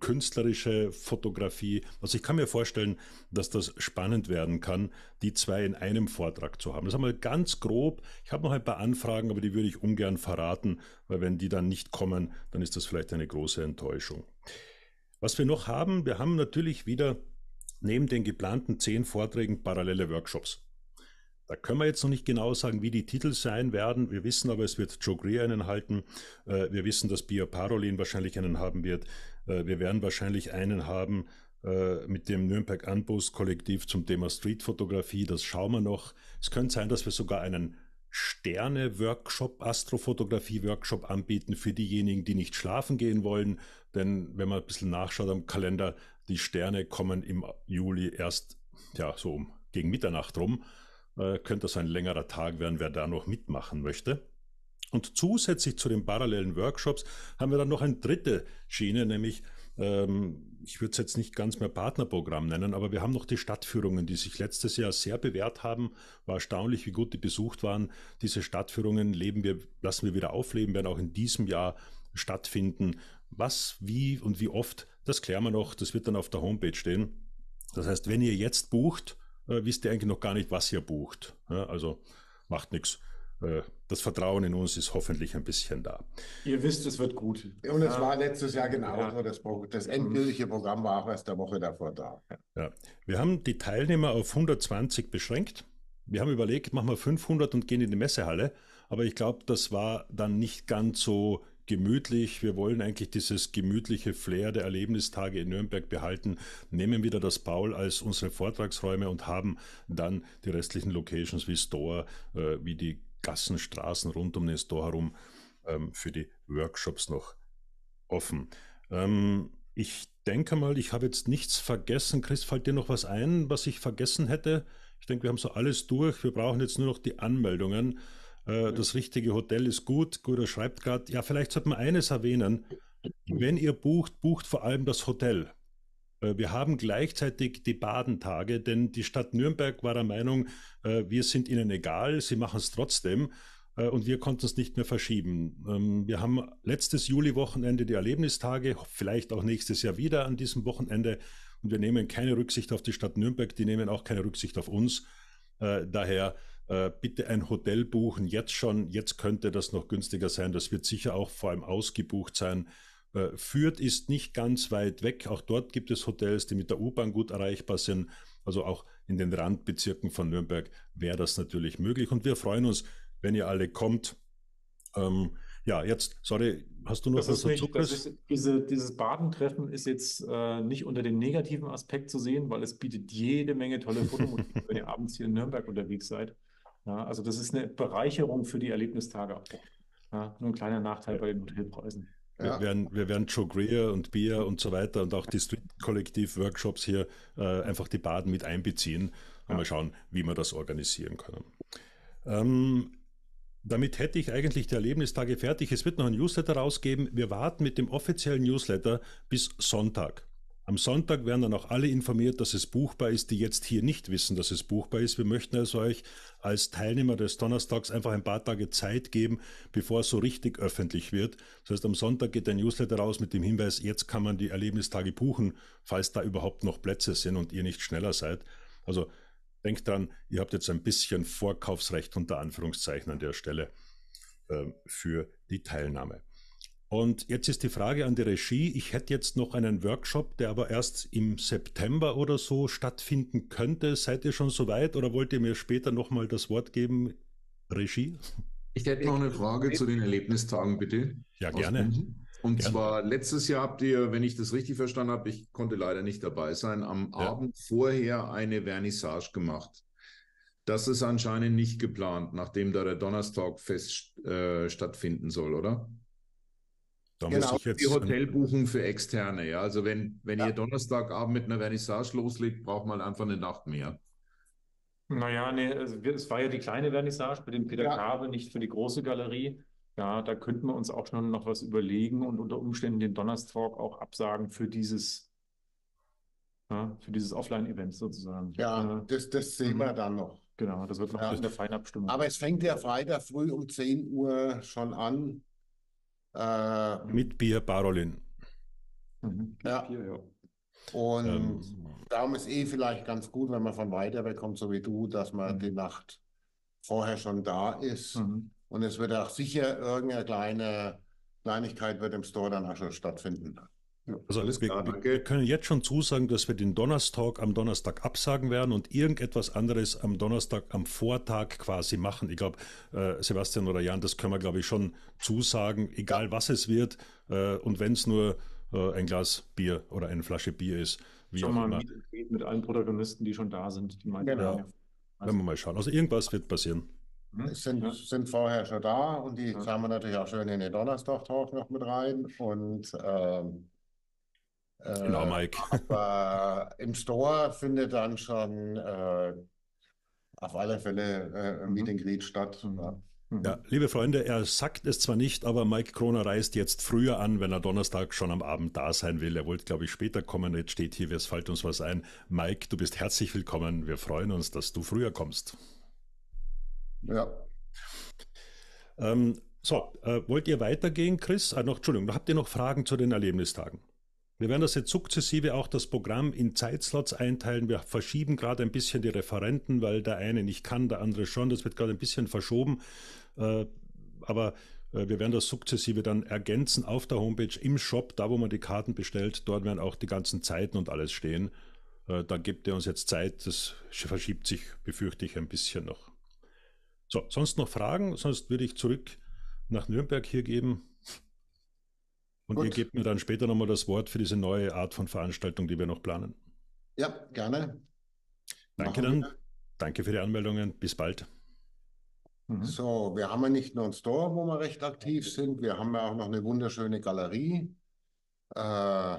künstlerische Fotografie. Also ich kann mir vorstellen, dass das spannend werden kann, die zwei in einem Vortrag zu haben. Das wir ganz grob. Ich habe noch ein paar Anfragen, aber die würde ich ungern verraten, weil wenn die dann nicht kommen, dann ist das vielleicht eine große Enttäuschung. Was wir noch haben, wir haben natürlich wieder neben den geplanten zehn Vorträgen parallele Workshops. Da können wir jetzt noch nicht genau sagen, wie die Titel sein werden. Wir wissen aber, es wird Joe Greer einen halten. Äh, wir wissen, dass Bia Parolin wahrscheinlich einen haben wird. Äh, wir werden wahrscheinlich einen haben äh, mit dem Nürnberg Anbus Kollektiv zum Thema Streetfotografie. Das schauen wir noch. Es könnte sein, dass wir sogar einen Sterne-Workshop, Astrofotografie-Workshop anbieten für diejenigen, die nicht schlafen gehen wollen. Denn wenn man ein bisschen nachschaut am Kalender, die Sterne kommen im Juli erst ja so gegen Mitternacht rum. Äh, könnte das ein längerer Tag werden, wer da noch mitmachen möchte. Und zusätzlich zu den parallelen Workshops haben wir dann noch eine dritte Schiene, nämlich ähm, ich würde es jetzt nicht ganz mehr Partnerprogramm nennen, aber wir haben noch die Stadtführungen, die sich letztes Jahr sehr bewährt haben. War erstaunlich, wie gut die besucht waren. Diese Stadtführungen leben wir, lassen wir wieder aufleben, werden auch in diesem Jahr stattfinden. Was, wie und wie oft, das klären wir noch. Das wird dann auf der Homepage stehen. Das heißt, wenn ihr jetzt bucht, äh, wisst ihr eigentlich noch gar nicht, was ihr bucht. Also macht nichts. Äh, das Vertrauen in uns ist hoffentlich ein bisschen da. Ihr wisst, es wird gut. Und es ja. war letztes Jahr genauso. Ja. Das, das, endgültige Programm war auch erst der Woche davor da. Ja. Wir haben die Teilnehmer auf 120 beschränkt. Wir haben überlegt, machen wir 500 und gehen in die Messehalle. Aber ich glaube, das war dann nicht ganz so gemütlich. Wir wollen eigentlich dieses gemütliche Flair der Erlebnistage in Nürnberg behalten, nehmen wieder das Paul als unsere Vortragsräume und haben dann die restlichen Locations wie Store, äh, wie die Gassen, Straßen rund um den Store herum ähm, für die Workshops noch offen. Ähm, Ich denke mal, ich habe jetzt nichts vergessen. Chris, fällt dir noch was ein, was ich vergessen hätte? Ich denke, wir haben so alles durch. Wir brauchen jetzt nur noch die Anmeldungen. Äh, das richtige Hotel ist gut. Guido schreibt gerade, ja, vielleicht sollte man eines erwähnen. Wenn ihr bucht, bucht vor allem das Hotel. Äh, wir haben gleichzeitig die Badentage, denn die Stadt Nürnberg war der Meinung, äh, wir sind ihnen egal, sie machen es trotzdem äh, und wir konnten es nicht mehr verschieben. Ähm, wir haben letztes Juli-Wochenende die Erlebnistage, vielleicht auch nächstes Jahr wieder an diesem Wochenende und wir nehmen keine Rücksicht auf die Stadt Nürnberg, die nehmen auch keine Rücksicht auf uns. Daher bitte ein Hotel buchen, jetzt schon, jetzt könnte das noch günstiger sein. Das wird sicher auch vor allem ausgebucht sein. Äh, Fürth ist nicht ganz weit weg. Auch dort gibt es Hotels, die mit der U-Bahn gut erreichbar sind. Also auch in den Randbezirken von Nürnberg wäre das natürlich möglich. Und wir freuen uns, wenn ihr alle kommt. Ähm, ja, jetzt, sorry, hast du noch das was dazu? Diese, dieses Badentreffen ist jetzt äh, nicht unter dem negativen Aspekt zu sehen, weil es bietet jede Menge tolle Fotomotive, wenn ihr abends hier in Nürnberg unterwegs seid. Ja, also das ist eine Bereicherung für die Erlebnistage. Ja, nur ein kleiner Nachteil bei den Hotelpreisen. Wir, ja. werden, wir werden Joe Greer und Bier und so weiter und auch die Street-Kollektiv-Workshops hier äh, einfach die Baden mit einbeziehen und ja. mal schauen, wie wir das organisieren können. Ähm, damit hätte ich eigentlich die Erlebnistage fertig. Es wird noch ein Newsletter rausgeben. Wir warten mit dem offiziellen Newsletter bis Sonntag. Am Sonntag werden dann auch alle informiert, dass es buchbar ist, die jetzt hier nicht wissen, dass es buchbar ist. Wir möchten also euch als Teilnehmer des Donnerstags einfach ein paar Tage Zeit geben, bevor es so richtig öffentlich wird. Das heißt, am Sonntag geht ein Newsletter raus mit dem Hinweis, jetzt kann man die Erlebnistage buchen, falls da überhaupt noch Plätze sind und ihr nicht schneller seid. Also denkt dran, ihr habt jetzt ein bisschen Vorkaufsrecht unter Anführungszeichen an der Stelle äh, für die Teilnahme. Und jetzt ist die Frage an die Regie. Ich hätte jetzt noch einen Workshop, der aber erst im September oder so stattfinden könnte. Seid ihr schon soweit oder wollt ihr mir später nochmal das Wort geben? Regie? Ich hätte noch eine Frage zu den Erlebnistagen, bitte. Ja, gerne. Und gerne. zwar letztes Jahr habt ihr, wenn ich das richtig verstanden habe, ich konnte leider nicht dabei sein, am ja. Abend vorher eine Vernissage gemacht. Das ist anscheinend nicht geplant, nachdem da der Donnerstag fest äh, stattfinden soll, oder? Da genau, muss ich jetzt die Hotelbuchung für Externe. Ja, also wenn, wenn ja. ihr Donnerstagabend mit einer Vernissage loslegt, braucht man einfach eine Nacht mehr. Naja, nee, also es war ja die kleine Vernissage mit dem Peter ja. Kabe, nicht für die große Galerie. Ja, da könnten wir uns auch schon noch was überlegen und unter Umständen den Donnerstag auch absagen für dieses, ja, für dieses Offline-Event sozusagen. Ja, das, das sehen wir mhm. dann noch. Genau, das wird noch ja. in der Feinabstimmung. Aber es fängt ja Freitag früh um 10 Uhr schon an. Äh, Mit Bier Barolin. Mhm. Ja. Bier, ja. Und ähm, darum ist eh vielleicht ganz gut, wenn man von weiter weg kommt, so wie du, dass man mhm. die Nacht vorher schon da ist. Mhm. Und es wird auch sicher irgendeine kleine Kleinigkeit wird im Store dann auch schon stattfinden. Also alles wir, klar, wir, können jetzt schon zusagen, dass wir den Donnerstag am Donnerstag absagen werden und irgendetwas anderes am Donnerstag am Vortag quasi machen. Ich glaube, äh, Sebastian oder Jan, das können wir, glaube ich, schon zusagen, egal was es wird. Äh, und wenn es nur äh, ein Glas Bier oder eine Flasche Bier ist. Wie schon mal mit, mit allen Protagonisten, die schon da sind. Die genau. Ja. Werden wir mal schauen. Also irgendwas wird passieren. Mhm. Sind, ja. sind vorher schon da und die ja. haben wir natürlich auch schön in den Donnerstag-Talk noch mit rein. Und ähm, Genau, äh, Mike. Aber im Store findet dann schon äh, auf alle Fälle äh, ein mhm. Meet and Greet statt. Ja. Mhm. Ja, liebe Freunde, er sagt es zwar nicht, aber Mike Kroner reist jetzt früher an, wenn er Donnerstag schon am Abend da sein will. Er wollte, glaube ich, später kommen. Jetzt steht hier, es fällt uns was ein. Mike, du bist herzlich willkommen. Wir freuen uns, dass du früher kommst. Ja. Ähm, so, äh, wollt ihr weitergehen, Chris? Ah, noch, Entschuldigung, habt ihr noch Fragen zu den Erlebnistagen? Wir werden das jetzt sukzessive auch das Programm in Zeitslots einteilen. Wir verschieben gerade ein bisschen die Referenten, weil der eine nicht kann, der andere schon. Das wird gerade ein bisschen verschoben. Äh, aber äh, wir werden das sukzessive dann ergänzen auf der Homepage im Shop, da wo man die Karten bestellt. Dort werden auch die ganzen Zeiten und alles stehen. Äh, da gibt er uns jetzt Zeit. Das verschiebt sich, befürchte ich, ein bisschen noch. So, sonst noch Fragen? Sonst würde ich zurück nach Nürnberg hier geben. Und Gut. ihr gebt mir dann später nochmal das Wort für diese neue Art von Veranstaltung, die wir noch planen. Ja, gerne. Danke Machen dann. Wir. Danke für die Anmeldungen. Bis bald. Mhm. So, wir haben ja nicht nur einen Store, wo wir recht aktiv sind, wir haben ja auch noch eine wunderschöne Galerie. Äh,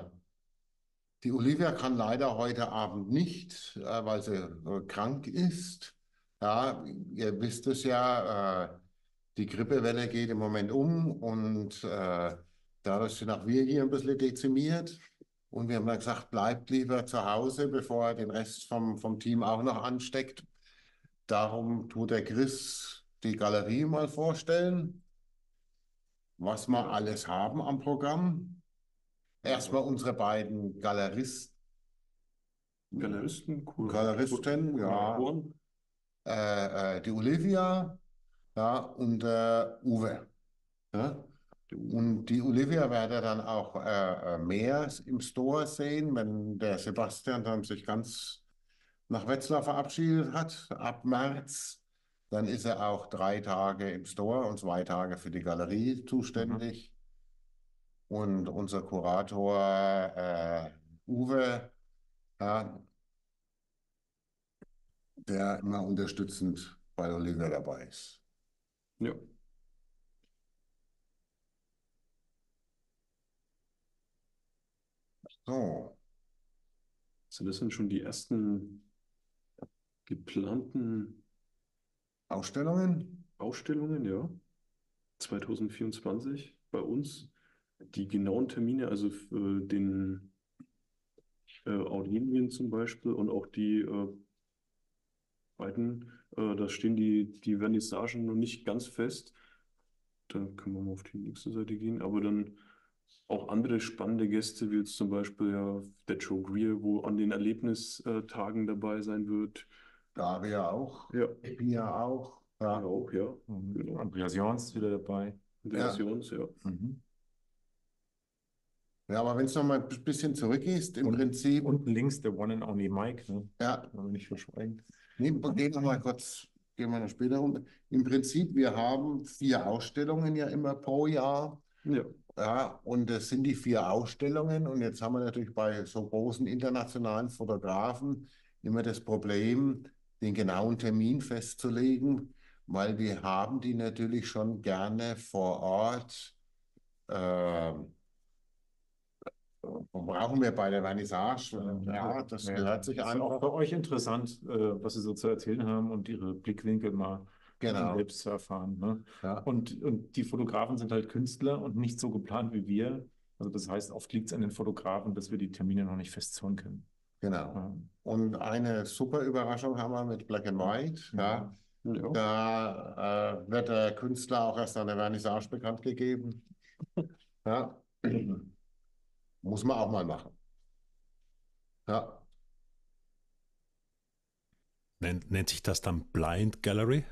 Die Olivia kann leider heute Abend nicht, äh, weil sie äh, krank ist. Ja, ihr wisst es ja, äh, die Grippewelle geht im Moment um und äh, dadurch sind auch wir hier ein bisschen dezimiert. Und wir haben dann gesagt, bleibt lieber zu Hause, bevor er den Rest vom, vom Team auch noch ansteckt. Darum tut der Chris die Galerie mal vorstellen, was wir alles haben am Programm. Erstmal unsere beiden Galeristen. Galeristen, cool. Galeristen, ja. Äh, äh, die Olivia ja, und äh, Uwe. Ja? Und die Olivia werde dann auch äh, äh, mehr im Store sehen, wenn der Sebastian dann sich ganz nach Wetzlar verabschiedet hat, ab März. Dann ist er auch drei Tage im Store und zwei Tage für die Galerie zuständig. Mhm. Und unser Kurator äh, Uwe, ja, der immer unterstützend bei Olivia dabei ist. Ja. So. So, das sind schon die ersten geplanten Ausstellungen? Ausstellungen, ja. 2024 bei uns. Die genauen Termine, also für den äh, Audienien zum Beispiel und auch die äh, beiden, äh, da stehen die, die Vernissagen noch nicht ganz fest. Da können wir mal auf die nächste Seite gehen, aber dann auch andere spannende Gäste, wie jetzt zum Beispiel ja der Joe Greer, wo an den Erlebnistagen dabei sein wird. Daria auch. Ja. Pia auch. Ja, auch, ja. Mhm. Genau. Andreas Jons wieder dabei. Andreas Jons, ja. Mhm. Ja, aber wenn es nochmal ein bisschen zurückgehst, im Und- Prinzip, Unten links der One and Only Mike, ne? ja, Wollen wir nicht verschweigen. nee, gehen wir mal kurz, gehen wir noch später runter. Im Prinzip, wir haben vier Ausstellungen ja immer pro Jahr. Ja, Ja, und das sind die vier Ausstellungen. Und jetzt haben wir natürlich bei so großen internationalen Fotografen immer das Problem, den genauen Termin festzulegen, weil wir haben die natürlich schon gerne vor Ort. ähm, brauchen wir bei der Vernissage. Ja, das Ja, gehört sich ist an. auch für euch interessant, äh, was sie so zu erzählen haben und ihre Blickwinkel mal Genau. selbst zu erfahren. Ne? Ja. Und, und die Fotografen sind halt Künstler und nicht so geplant wie wir. Also das heißt, oft liegt es an den Fotografen, dass wir die Termine noch nicht festzurren können. Genau. Ja. Und eine super Überraschung haben wir mit Black and White. Ja. ja. Da äh, wird der Künstler auch erst an der Vernissage bekannt gegeben. Ja. Muss man auch mal machen. Ja. Nennt, nennt sich das dann Blind Gallery?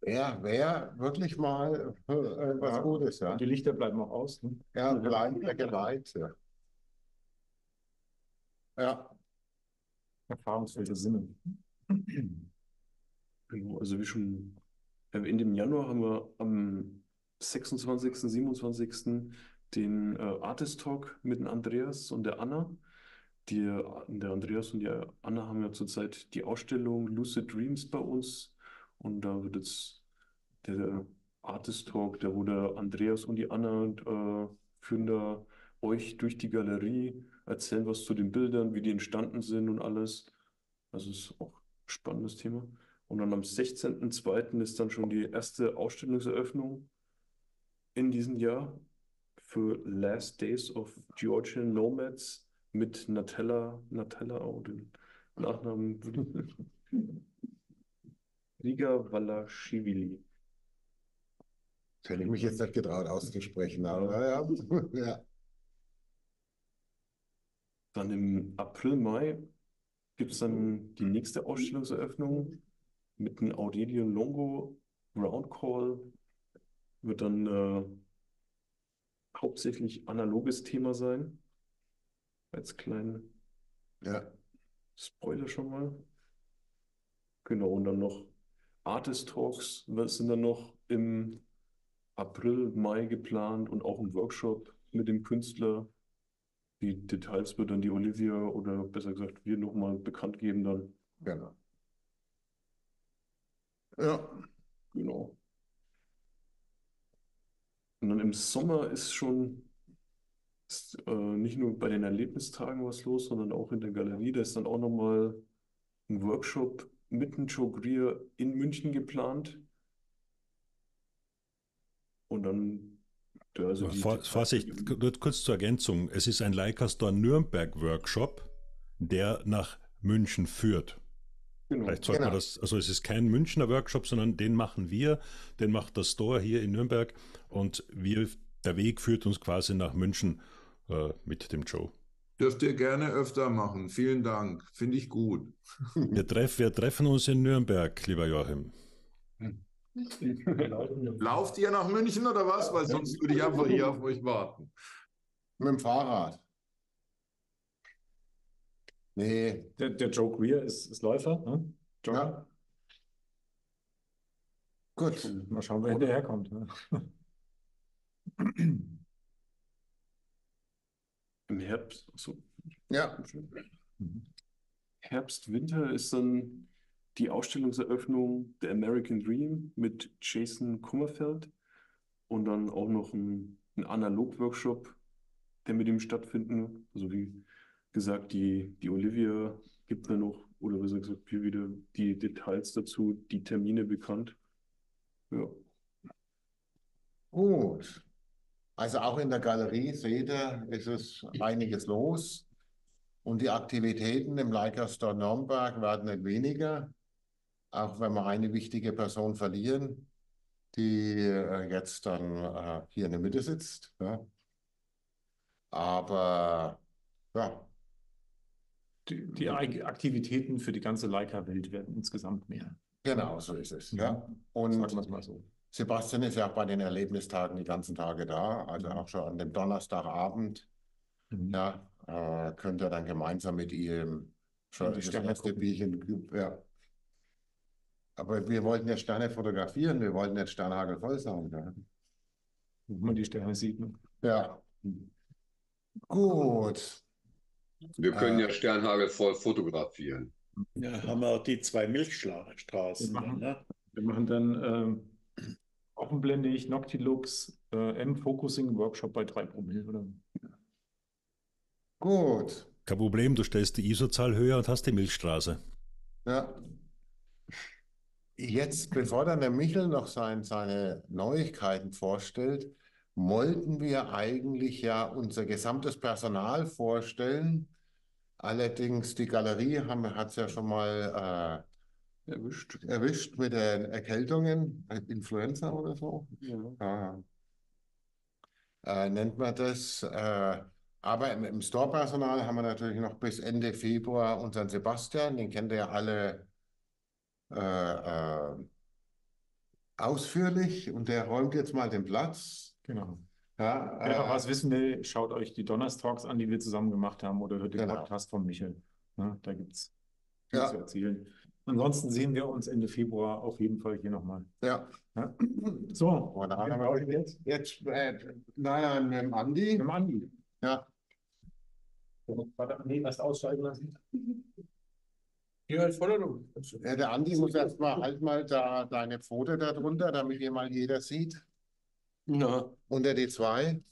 Wäre wär wirklich mal äh, was Ja. Gutes, ja. Und die Lichter bleiben auch aus. Ne? Ja, and White. Ja. Ja. Erfahrungsfähige Sinne. Genau, also wie schon in dem Januar haben wir am 26., 27. den äh, Artist Talk mit dem Andreas und der Anna. Die, der Andreas und die Anna haben ja zurzeit die Ausstellung Lucid Dreams bei uns. Und da wird jetzt der Artist Talk, wo der Andreas und die Anna äh, führen da euch durch die Galerie, erzählen was zu den Bildern, wie die entstanden sind und alles. Also ist auch ein spannendes Thema. Und dann am 16.02. ist dann schon die erste Ausstellungseröffnung in diesem Jahr für Last Days of Georgian Nomads mit Natella, Natella, oh, den Nachnamen Riga Valaschivili. Das hätte ich mich jetzt nicht getraut auszusprechen, aber ja. Ja. Dann im April, Mai gibt es dann die nächste Ausstellungseröffnung mit einem Aurelio Longo Round Call. Wird dann äh, hauptsächlich analoges Thema sein. Als kleinen Ja. Spoiler schon mal. Genau, und dann noch Artist Talks was sind dann noch im April, Mai geplant und auch ein Workshop mit dem Künstler. Die Details wird dann die Olivia oder besser gesagt wir nochmal bekannt geben dann. Genau. Ja. Genau. Und dann im Sommer ist schon ist äh, nicht nur bei den Erlebnistagen was los, sondern auch in der Galerie. Da ist dann auch nochmal ein Workshop mit dem Joe Greer in München geplant. Und dann, also die, Vor, Vorsicht, kurz zur Ergänzung. Es ist ein Leica Store Nürnberg Workshop, der nach München führt. genau. Vielleicht sollte man Genau. das, also es ist kein Münchner Workshop, sondern den machen wir, den macht der Store hier in Nürnberg und wir, der Weg führt uns quasi nach München äh, mit dem Joe. Dürft ihr gerne öfter machen. Vielen Dank. Finde ich gut. Wir, treff, wir treffen uns in Nürnberg, lieber Joachim. Lauft ihr nach München oder was? Weil sonst würde ich einfach hier auf euch warten. Mit dem Fahrrad. Nee, Der, der Joe Greer ist, ist Läufer, ne? Jogger. ja. Gut. Mal schauen, wer hinterherkommt. Ne? Im Herbst, so, Ja, Herbst, Winter ist dann die Ausstellungseröffnung der American Dream mit Jason Kummerfeld und dann auch noch ein, ein Analog-Workshop, der mit ihm stattfinden. Also wie gesagt, die, die Olivia gibt da noch, oder besser gesagt, hier wieder die Details dazu, die Termine bekannt. Ja. gut. Also auch in der Galerie, seht ihr, ist es einiges los. Und die Aktivitäten im Leica Store Nürnberg werden nicht weniger, auch wenn wir eine wichtige Person verlieren, die äh, jetzt dann äh, hier in der Mitte sitzt. Aber ja, Die, die Aktivitäten für die ganze Leica-Welt werden insgesamt mehr. genau so ist es. Ja. Sagen Und wir es mal so. Sebastian ist ja auch bei den Erlebnistagen die ganzen Tage da, also auch schon an dem Donnerstagabend. Mhm. Ja, äh, könnt ihr dann gemeinsam mit ihm schon Die das Sterne erste. Bierchen, ja. Aber wir wollten ja Sterne fotografieren, wir wollten nicht Sternhagel voll sein. Ja. Man die Sterne sieht. Ne? ja. Gut. Wir können Äh, ja Sternhagel voll fotografieren. Ja, haben wir auch die zwei Wir Milchstraßen. machen- Ne? Wir machen dann ähm, offenblendig Noctilux äh, M-Focusing Workshop bei 3 Promille. Oder? Gut. Kein Problem, du stellst die ISO-Zahl höher und hast die Milchstraße. Ja. Jetzt, bevor dann der Michel noch sein, seine Neuigkeiten vorstellt, wollten wir eigentlich ja unser gesamtes Personal vorstellen. Allerdings, die Galerie hat es ja schon mal Erwischt. äh, erwischt mit den Erkältungen, Influenza oder so. Ja. Ja. Äh, nennt man das. Äh, aber im, im Store-Personal haben wir natürlich noch bis Ende Februar unseren Sebastian, den kennt ihr ja alle äh, äh, ausführlich und der räumt jetzt mal den Platz. Genau. Ja, Wer noch äh, was wissen will, schaut euch die Donnerstalks an, die wir zusammen gemacht haben, oder hört den Genau. Podcast von Michel. Ne? Da gibt es viel Ja. zu erzählen. Ansonsten sehen wir uns Ende Februar auf jeden Fall hier nochmal. ja. Ja? So, Und dann haben wir jetzt? jetzt, äh, nein, nein, mit dem Andi. Mit dem Andi. Ja, Warte, nee, erst aussteigen lassen. Hier als Forderung. äh, der Andi muss erstmal halt mal da deine Pfote da drunter, damit hier mal jeder sieht. Na, Unter die zwei.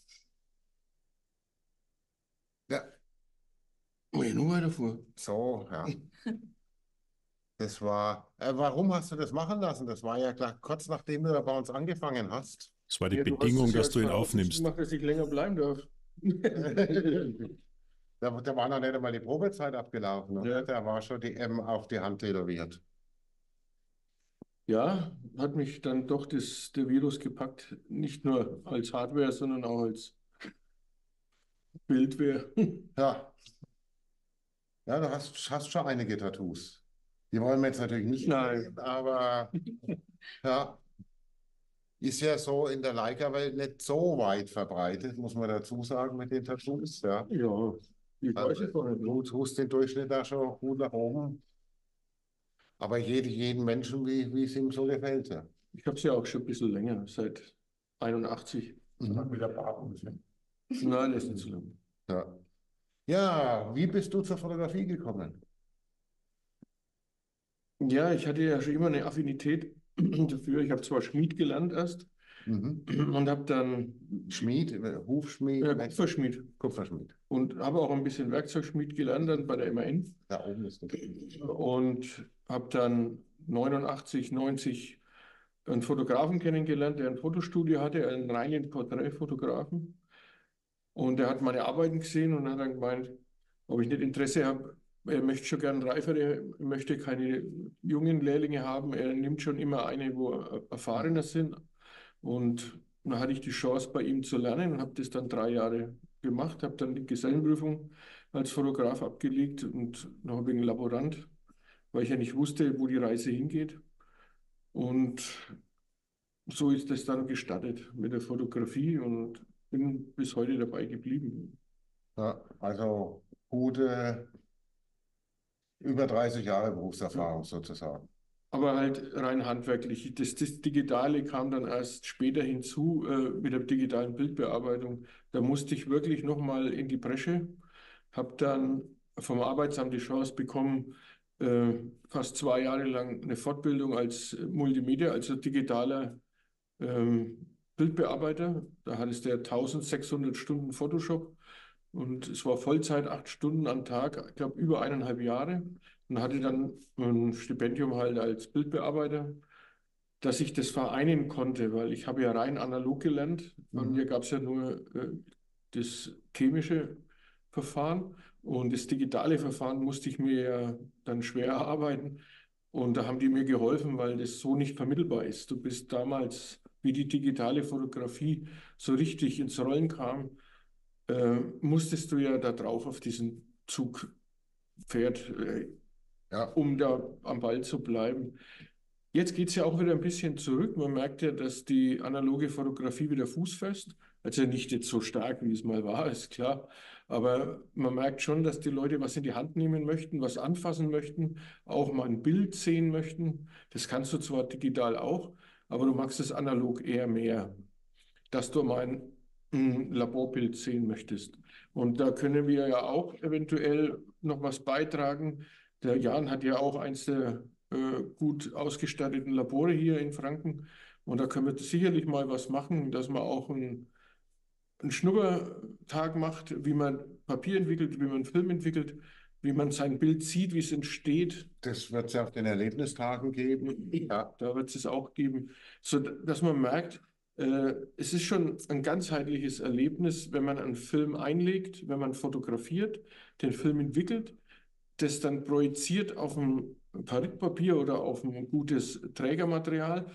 Ja, muss ich nur weiter vor. so, ja. Das war, äh, warum hast du das machen lassen? Das war ja klar, kurz nachdem du da bei uns angefangen hast. Das war die Ja, Bedingung, dass du ihn aufnimmst. Gemacht, dass ich länger bleiben darf. Da, da war noch nicht einmal die Probezeit abgelaufen. Oder? Ja. Da war schon die M auf die Hand tätowiert. Ja, hat mich dann doch das, der Virus gepackt. Nicht nur als Hardware, sondern auch als Bildware. Ja. Ja, du hast, hast schon einige Tattoos. Die wollen wir jetzt natürlich nicht Nein. sehen, aber ja. Ist ja so in der Leica-Welt nicht so weit verbreitet, muss man dazu sagen, mit den Tattoos. Ja. Ja, ich weiß Also, es doch nicht. du tust den Durchschnitt da schon gut nach oben. Aber jede, jeden Menschen, wie, wie es ihm so gefällt. Ja. Ich habe es ja auch schon ein bisschen länger, seit 81. Mhm. Wieder Bart ungefähr. Nein, das ist nicht so lang. Ja. Ja, wie bist du zur Fotografie gekommen? Ja, ich hatte ja schon immer eine Affinität dafür. Ich habe zwar Schmied gelernt erst, Mhm. und habe dann Schmied, Hufschmied, äh, Kupferschmied Kupferschmied. und habe auch ein bisschen Werkzeugschmied gelernt dann bei der MAN Da oben ist der. und habe dann 89, 90 einen Fotografen kennengelernt, der ein Fotostudio hatte, einen reinen Porträtfotografen. Und er hat meine Arbeiten gesehen und hat dann gemeint, ob ich nicht Interesse habe. Er möchte schon gern reifere, er möchte keine jungen Lehrlinge haben. Er nimmt schon immer eine, wo erfahrener sind. Und dann hatte ich die Chance, bei ihm zu lernen und habe das dann drei Jahre gemacht, habe dann die Gesellenprüfung als Fotograf abgelegt und noch wegen Laborant, weil ich ja nicht wusste, wo die Reise hingeht. Und so ist das dann gestartet mit der Fotografie und bin bis heute dabei geblieben. Ja, also gute über 30 Jahre Berufserfahrung sozusagen. Aber halt rein handwerklich. Das, das Digitale kam dann erst später hinzu äh, mit der digitalen Bildbearbeitung. Da musste ich wirklich nochmal in die Bresche. Habe dann vom Arbeitsamt die Chance bekommen, äh, fast zwei Jahre lang eine Fortbildung als Multimedia, also digitaler ähm, Bildbearbeiter. Da hattest du ja 1600 Stunden Photoshop und es war Vollzeit, acht Stunden am Tag, ich glaube über eineinhalb Jahre. Und hatte dann ein Stipendium halt als Bildbearbeiter, dass ich das vereinen konnte, weil ich habe ja rein analog gelernt. Bei mir gab es ja nur äh, das chemische Verfahren und das digitale Verfahren musste ich mir ja dann schwer erarbeiten. Und da haben die mir geholfen, weil das so nicht vermittelbar ist. Du bist damals, wie die digitale Fotografie so richtig ins Rollen kam, äh, musstest du ja da drauf auf diesen Zugpferd, äh, Ja. um da am Ball zu bleiben. Jetzt geht es ja auch wieder ein bisschen zurück. Man merkt ja, dass die analoge Fotografie wieder Fuß fasst. Also nicht jetzt so stark, wie es mal war, ist klar. Aber man merkt schon, dass die Leute was in die Hand nehmen möchten, was anfassen möchten, auch mal ein Bild sehen möchten. Das kannst du zwar digital auch, aber du magst es analog eher mehr, dass du mal ein Laborbild sehen möchtest. Und da können wir ja auch eventuell noch was beitragen. Der Jan hat ja auch eins der äh, gut ausgestatteten Labore hier in Franken. Und da können wir sicherlich mal was machen, dass man auch ein einen Schnuppertag macht, wie man Papier entwickelt, wie man Film entwickelt, wie man sein Bild sieht, wie es entsteht. Das wird es ja auf den Erlebnistagen geben. Ja. Da wird es auch geben, so dass man merkt, äh, es ist schon ein ganzheitliches Erlebnis, wenn man einen Film einlegt, wenn man fotografiert, den Film entwickelt, das dann projiziert auf ein Paritpapier oder auf ein gutes Trägermaterial,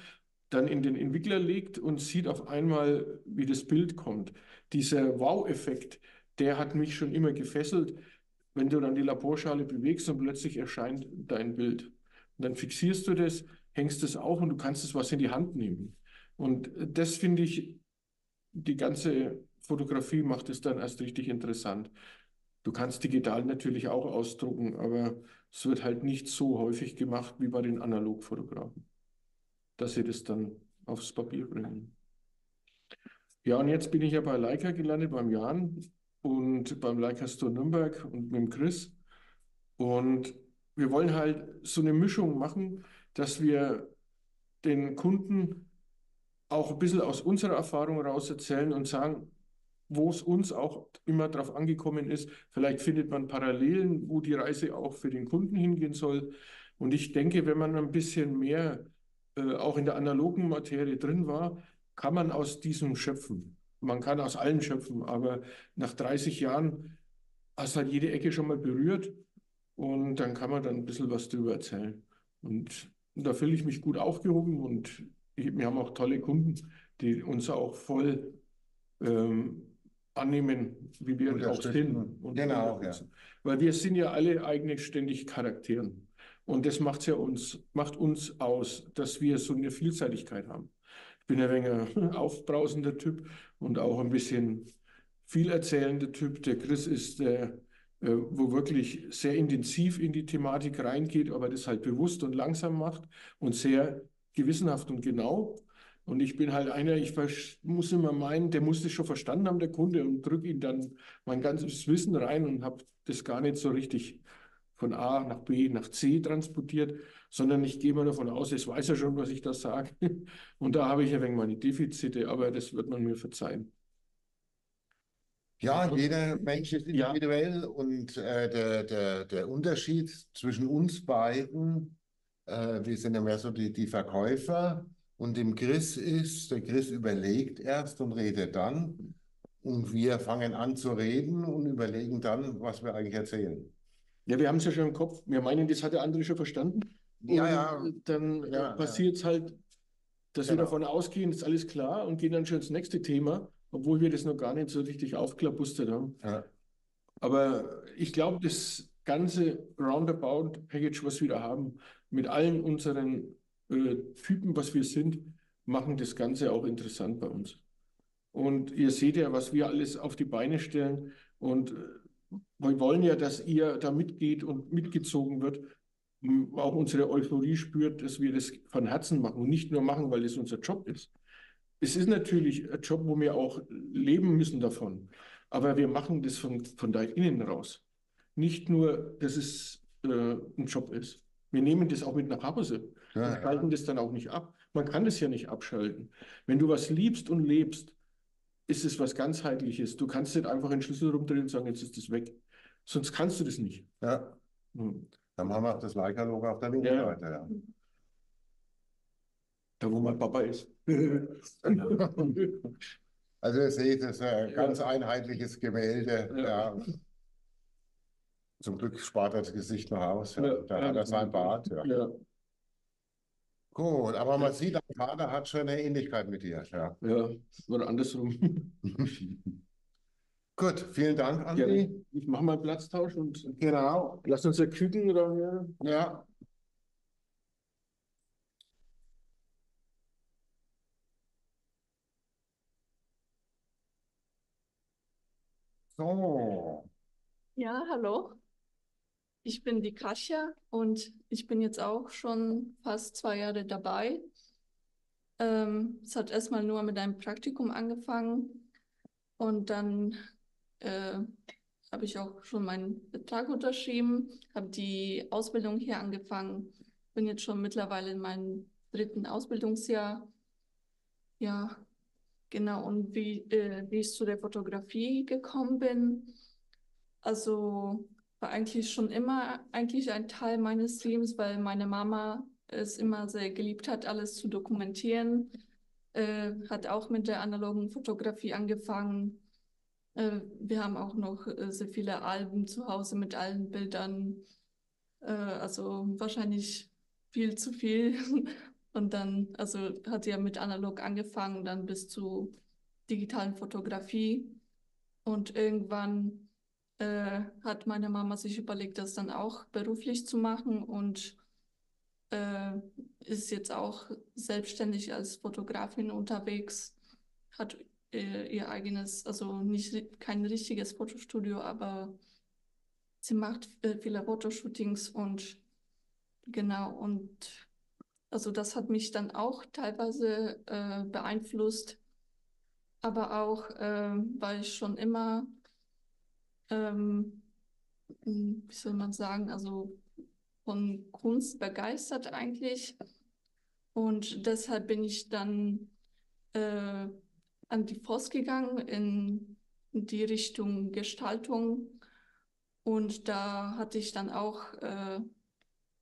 dann in den Entwickler legt und sieht auf einmal, wie das Bild kommt. Dieser Wow-Effekt, der hat mich schon immer gefesselt, wenn du dann die Laborschale bewegst und plötzlich erscheint dein Bild. Und dann fixierst du das, hängst es auf und du kannst es was in die Hand nehmen. Und das finde ich, die ganze Fotografie macht es dann erst richtig interessant. Du kannst digital natürlich auch ausdrucken, aber es wird halt nicht so häufig gemacht wie bei den Analogfotografen, dass sie das dann aufs Papier bringen. Ja, und jetzt bin ich ja bei Leica gelandet, beim Jan und beim Leica Store Nürnberg und mit dem Chris. Und wir wollen halt so eine Mischung machen, dass wir den Kunden auch ein bisschen aus unserer Erfahrung raus erzählen und sagen, wo es uns auch immer darauf angekommen ist. Vielleicht findet man Parallelen, wo die Reise auch für den Kunden hingehen soll. Und ich denke, wenn man ein bisschen mehr äh, auch in der analogen Materie drin war, kann man aus diesem schöpfen. Man kann aus allem schöpfen, aber nach 30 Jahren hast halt jede Ecke schon mal berührt und dann kann man dann ein bisschen was drüber erzählen. Und da fühle ich mich gut aufgehoben und wir haben auch tolle Kunden, die uns auch voll ähm, annehmen, wie wir auch sind. Und Genau, unterstützen. Weil wir sind ja alle eigenständig Charakteren. Und das macht's ja uns, macht uns aus, dass wir so eine Vielseitigkeit haben. Ich bin ein wenig aufbrausender Typ und auch ein bisschen viel erzählender Typ. Der Chris ist der, äh, wo wirklich sehr intensiv in die Thematik reingeht, aber das halt bewusst und langsam macht und sehr gewissenhaft und genau. Und ich bin halt einer, ich muss immer meinen, der muss das schon verstanden haben, der Kunde, und drücke ihm dann mein ganzes Wissen rein und habe das gar nicht so richtig von A nach B nach C transportiert, sondern ich gehe mal davon aus, es weiß ja schon, was ich da sage. Und da habe ich ein wenig meine Defizite, aber das wird man mir verzeihen. Ja, jeder Mensch ist Ja. individuell und äh, der, der, der Unterschied zwischen uns beiden, äh, wir sind ja mehr so die, die Verkäufer und dem Chris ist, der Chris überlegt erst und redet dann und wir fangen an zu reden und überlegen dann, was wir eigentlich erzählen. Ja, wir haben es ja schon im Kopf. Wir meinen, das hat der andere schon verstanden. Ja, Und ja. Dann Ja, ja. passiert es halt, dass wir Genau. davon ausgehen, ist alles klar und gehen dann schon ins nächste Thema, obwohl wir das noch gar nicht so richtig aufklabustert haben. Ja. Aber ich glaube, das ganze Roundabout-Package, was wir da haben, mit allen unseren äh, Typen, was wir sind, machen das Ganze auch interessant bei uns. Und ihr seht ja, was wir alles auf die Beine stellen. Und äh, wir wollen ja, dass ihr da mitgeht und mitgezogen wird, auch unsere Euphorie spürt, dass wir das von Herzen machen und nicht nur machen, weil es unser Job ist. Es ist natürlich ein Job, wo wir auch leben müssen davon. Aber wir machen das von, von da innen raus. Nicht nur, dass es äh, ein Job ist. Wir nehmen das auch mit nach Hause Ja, und ja. schalten das dann auch nicht ab. Man kann das ja nicht abschalten. Wenn du was liebst und lebst, ist es was ganzheitliches. Du kannst nicht einfach einen Schlüssel rumdrehen und sagen, jetzt ist das weg. Sonst kannst du das nicht. Ja. Hm. Dann haben wir auch das Leica-Logo auf der linken Ja. Seite. Ja. Da, wo mein Papa ist. Also ihr seht, das ist ein Ja. ganz einheitliches Gemälde. Ja. Zum Glück spart er das Gesicht noch aus. Ja. Ja, Da ja. hat er sein Bart. Ja. Ja, Gut, aber man sieht, dein Vater hat schon eine Ähnlichkeit mit dir. Ja. ja, oder andersrum. Gut, vielen Dank, Andi. Gerne. Ich mache mal einen Platztausch und Genau. lass uns ja Küken oder ja. Ja. So, Ja, hallo. Ich bin die Kasia und ich bin jetzt auch schon fast zwei Jahre dabei. Ähm, es hat erstmal nur mit einem Praktikum angefangen und dann äh, habe ich auch schon meinen Vertrag unterschrieben, habe die Ausbildung hier angefangen, bin jetzt schon mittlerweile in meinem dritten Ausbildungsjahr. Ja, genau. Und wie, äh, wie ich zu der Fotografie gekommen bin, also war eigentlich schon immer eigentlich ein Teil meines Lebens, weil meine Mama es immer sehr geliebt hat, alles zu dokumentieren. Äh, hat auch mit der analogen Fotografie angefangen. Äh, wir haben auch noch äh, sehr viele Alben zu Hause mit allen Bildern. Äh, also wahrscheinlich viel zu viel. Und dann, also hat sie ja mit analog angefangen, dann bis zu digitalen Fotografie. Und irgendwann äh, hat meine Mama sich überlegt, das dann auch beruflich zu machen und äh, ist jetzt auch selbstständig als Fotografin unterwegs, hat äh, ihr eigenes, also nicht kein richtiges Fotostudio, aber sie macht äh, viele Fotoshootings und genau und also das hat mich dann auch teilweise äh, beeinflusst, aber auch äh, weil ich schon immer ähm, m, wie soll man sagen, also von Kunst begeistert eigentlich. Und deshalb bin ich dann äh, an die FOS gegangen in die Richtung Gestaltung. Und da hatte ich dann auch äh,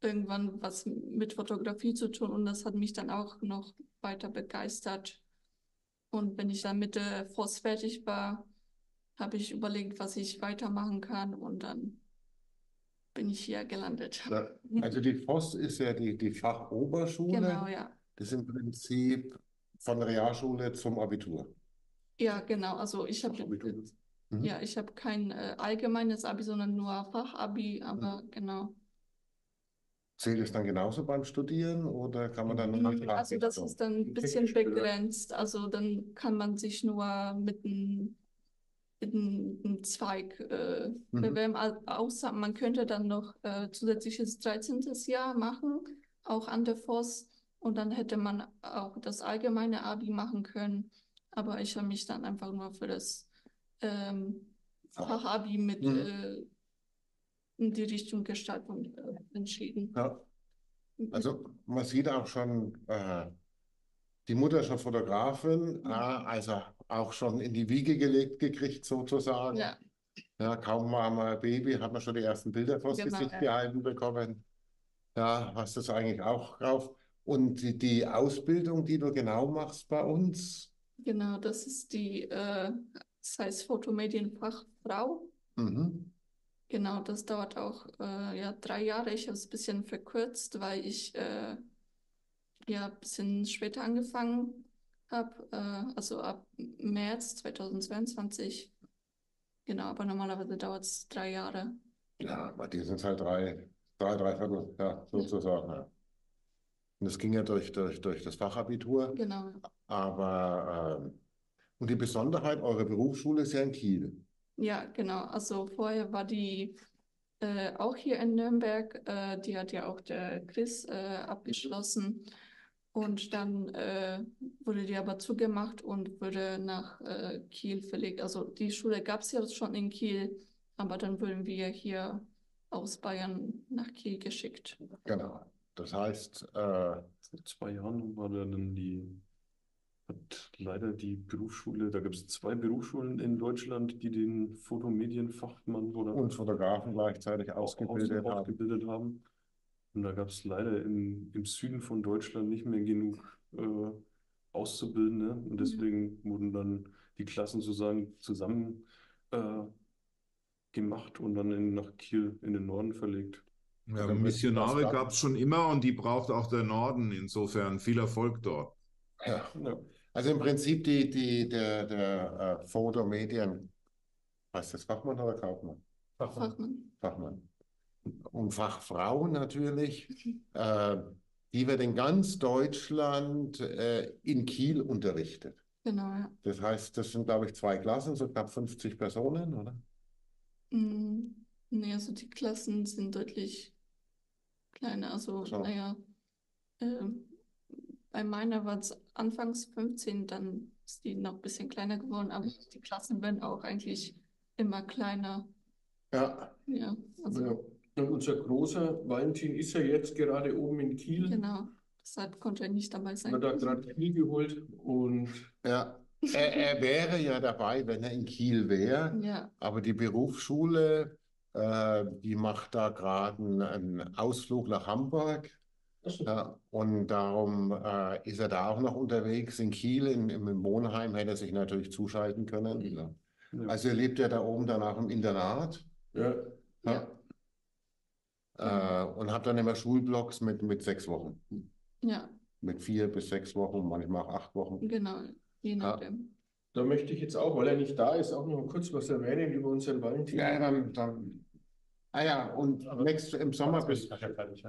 irgendwann was mit Fotografie zu tun und das hat mich dann auch noch weiter begeistert. Und wenn ich dann mit der FOS fertig war, habe ich überlegt, was ich weitermachen kann und dann bin ich hier gelandet. Also die FOS ist ja die, die Fachoberschule. Genau, ja. Das ist im Prinzip von Realschule zum Abitur. Ja, genau. Also ich habe Mhm. ja, ich habe kein äh, allgemeines Abi, sondern nur Fachabi, aber genau. Zählt es dann genauso beim Studieren oder kann man dann nur Mm, Also das ist dann ein bisschen begrenzt. Also dann kann man sich nur mit einem einem Zweig äh, Mhm. bewerben. Au- Außer man könnte dann noch äh, zusätzliches 13. Jahr machen, auch an der FOS. Und dann hätte man auch das allgemeine Abi machen können. Aber ich habe mich dann einfach nur für das ähm, Fach. Fachabi mit Mhm. äh, in die Richtung Gestaltung äh, entschieden. Ja. Also man sieht auch schon, äh, die Mutter ist schon Fotografin, äh, also auch schon in die Wiege gelegt gekriegt sozusagen. Ja, Ja, kaum war man ein Baby, hat man schon die ersten Bilder vors Genau, Gesicht ja. gehalten bekommen. Ja, hast das eigentlich auch drauf. Und die, die Ausbildung, die du genau machst bei uns, genau, das ist die, äh, das heißt Fotomedienfachfrau. mhm. Genau, das dauert auch äh, ja, drei Jahre. Ich habe es ein bisschen verkürzt, weil ich äh, ja ein bisschen später angefangen habe, äh, also ab März 2022. Genau, aber normalerweise dauert es drei Jahre. Ja, bei dir sind es halt drei, drei, drei Viertel, ja, sozusagen. Ja. Und das ging ja durch, durch, durch das Fachabitur. Genau, Aber ähm, und die Besonderheit, eure Berufsschule ist ja in Kiel. ja, genau. Also vorher war die äh, auch hier in Nürnberg. Äh, die hat ja auch der Chris äh, abgeschlossen. Und dann äh, wurde die aber zugemacht und wurde nach äh, Kiel verlegt. Also die Schule gab es ja schon in Kiel, aber dann wurden wir hier aus Bayern nach Kiel geschickt. Genau. Das heißt, äh, Vor zwei Jahren war da dann die, hat leider die Berufsschule, da gibt es zwei Berufsschulen in Deutschland, die den Fotomedienfachmann oder und Fotografen gleichzeitig ausgebildet aus- haben. ausgebildet haben. Und da gab es leider im, im Süden von Deutschland nicht mehr genug äh, Auszubildende. Und deswegen wurden dann die Klassen sozusagen zusammen äh, gemacht und dann in, nach Kiel in den Norden verlegt. Ja, Missionare gab es schon immer und die braucht auch der Norden. Insofern viel Erfolg dort. Ja. Ja. Also im Prinzip die, die, der, der äh, Fotomedien, heißt das Fachmann oder Kaufmann? Fachmann. Fachmann. Und Fachfrau natürlich, äh, die wird in ganz Deutschland äh, in Kiel unterrichtet. Genau, ja. Das heißt, das sind, glaube ich, zwei Klassen, so knapp 50 Personen, oder? Mm, Nee, also die Klassen sind deutlich kleiner. Also, So. naja, ähm, bei meiner war es anfangs 15, dann ist die noch ein bisschen kleiner geworden, aber die Klassen werden auch eigentlich immer kleiner. Ja. Ja, also Ja. Und unser großer Valentin ist ja jetzt gerade oben in Kiel. genau. Deshalb konnte er nicht dabei sein. Hat da gerade Kiel geholt und Ja. Er, er wäre ja dabei, wenn er in Kiel wäre. Ja, Aber die Berufsschule, äh, die macht da gerade einen, Ausflug nach Hamburg. Ja, und darum äh, ist er da auch noch unterwegs. In Kiel, in, im Wohnheim, hätte er sich natürlich zuschalten können. Ja. Ja. Also er lebt ja da oben danach im Internat. ja, Ja. Äh, und hat dann immer Schulblocks mit, mit sechs Wochen. ja, Mit vier bis sechs Wochen, manchmal auch acht Wochen. genau. Je nachdem. da möchte ich jetzt auch, weil er nicht da ist, auch noch kurz was erwähnen über unseren Valentin. Ja, dann, dann. Ah ja, und nächstes, im Sommer bist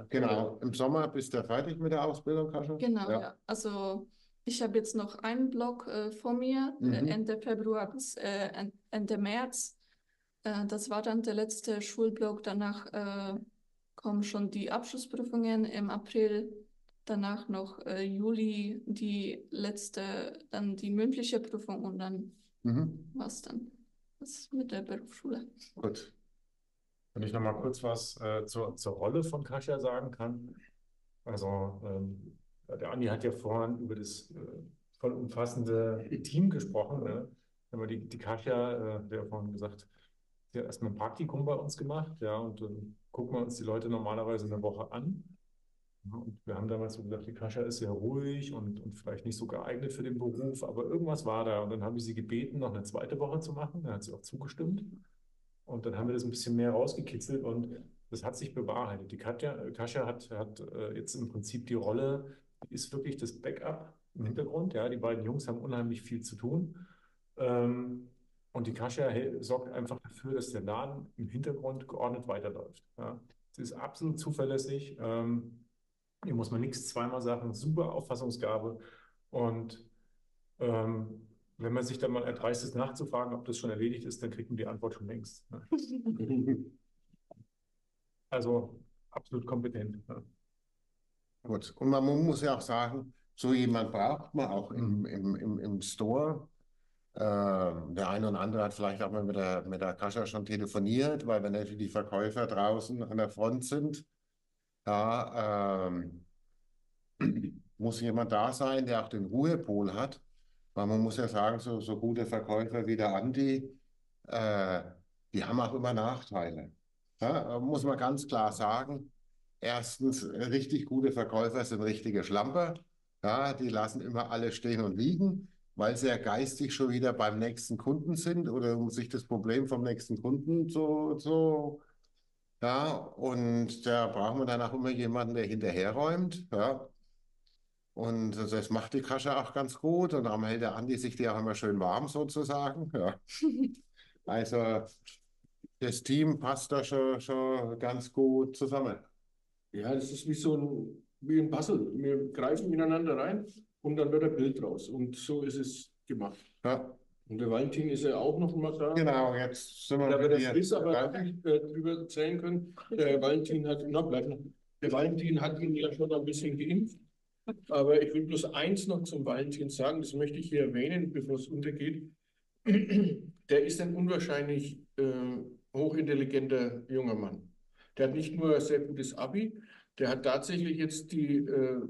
Genau, im Sommer bist du fertig mit der Ausbildung, Kascha? Genau, Ja. ja. Also ich habe jetzt noch einen Block äh, vor mir, äh, Mhm. Ende Februar bis äh, en- Ende März. Äh, das war dann der letzte Schulblock. Danach äh, kommen schon die Abschlussprüfungen im April. Danach noch äh, Juli die letzte, dann die mündliche Prüfung und dann Mhm. war's dann. Das mit der Berufsschule. Gut. Wenn ich noch mal kurz was äh, zur, zur Rolle von Kasia sagen kann. Also, ähm, der Andi hat ja vorhin über das äh, vollumfassende Team gesprochen. Ne? Aber die, die Kasia, äh, der vorhin gesagt, hat erstmal ein Praktikum bei uns gemacht. Ja, und dann gucken wir uns die Leute normalerweise eine Woche an. Ja, Und wir haben damals so gesagt, die Kasia ist sehr ruhig und, und vielleicht nicht so geeignet für den Beruf, aber irgendwas war da. Und dann habe ich sie gebeten, noch eine zweite Woche zu machen. Dann hat sie auch zugestimmt. Und dann haben wir das ein bisschen mehr rausgekitzelt und das hat sich bewahrheitet. Die Katja, Kasia hat, hat äh, jetzt im Prinzip die Rolle, die ist wirklich das Backup im Hintergrund. Ja, die beiden Jungs haben unheimlich viel zu tun. Ähm, und die Kasia sorgt einfach dafür, dass der Laden im Hintergrund geordnet weiterläuft. Ja. Sie ist absolut zuverlässig. Ähm, hier muss man nichts zweimal sagen. Super Auffassungsgabe. Und ähm, wenn man sich dann mal erdreistet nachzufragen, ob das schon erledigt ist, dann kriegt man die Antwort schon längst. ne? Also absolut kompetent. ne? Gut. Und man mu- muss ja auch sagen, so jemand braucht man auch im, im, im, im Store. Ähm, der eine oder andere hat vielleicht auch mal mit der, mit der Kascha schon telefoniert, weil wenn natürlich die Verkäufer draußen an der Front sind, ja, ähm, muss jemand da sein, der auch den Ruhepol hat. Weil man muss ja sagen, so, so gute Verkäufer wie der Andi, äh, die haben auch immer Nachteile. Ja, muss man ganz klar sagen. Erstens, richtig gute Verkäufer sind richtige Schlamper. Ja, die lassen immer alles stehen und liegen, weil sie ja geistig schon wieder beim nächsten Kunden sind oder um sich das Problem vom nächsten Kunden zu, zu ja, und da brauchen wir dann auch immer jemanden, der hinterherräumt. Ja. Und das macht die Kasche auch ganz gut. Und darum hält der Andi sich die auch immer schön warm sozusagen. Ja. Also das Team passt da schon, schon ganz gut zusammen. Ja, das ist wie so ein, wie ein Puzzle. Wir greifen ineinander rein und dann wird ein Bild raus. Und so ist es gemacht. Ja. Und der Valentin ist ja auch noch mal da. Genau, jetzt sind wir Da wird dir. Chris aber nicht äh, drüber erzählen können. Der Valentin hat, na, bleib noch. Der Valentin hat ihn ja schon ein bisschen geimpft. Aber ich will bloß eins noch zum Valentin sagen, das möchte ich hier erwähnen, bevor es untergeht. Der ist ein unwahrscheinlich äh, hochintelligenter junger Mann. Der hat nicht nur ein sehr gutes Abi, der hat tatsächlich jetzt die, äh,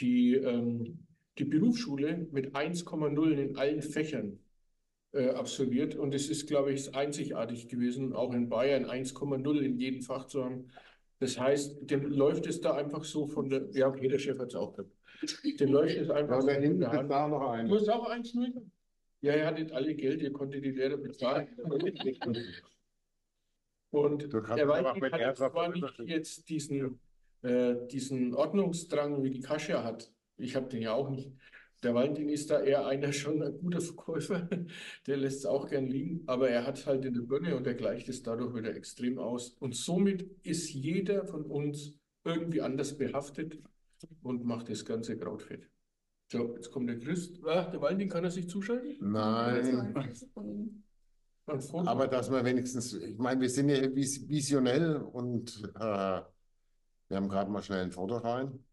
die, ähm, die Berufsschule mit 1,0 in allen Fächern äh, absolviert. Und es ist, glaube ich, einzigartig gewesen, auch in Bayern 1,0 in jedem Fach zu haben. Das heißt, dem läuft es da einfach so von der, ja, okay, der Chef hat es auch gehabt. Dem läuft es einfach Ja, so da hinten der ist Hand. da noch einer. Du hast auch 1,0? Ja, er hattet alle Geld, ihr konntet die Lehrer bezahlen. Und der mit hat zwar nicht jetzt diesen, äh, diesen Ordnungsdrang, wie die Kasia hat. Ich habe den ja auch nicht. Der Valentin ist da eher einer schon ein guter Verkäufer, der lässt es auch gern liegen, aber er hat halt in der Birne und er gleicht es dadurch wieder extrem aus. Und somit ist jeder von uns irgendwie anders behaftet und macht das ganze Krautfett. So, jetzt kommt der Chris. Ah, der Valentin kann er sich zuschalten? Nein. Aber dass wir wenigstens, ich meine, wir sind ja vis visionell und äh, wir haben gerade mal schnell ein Foto rein.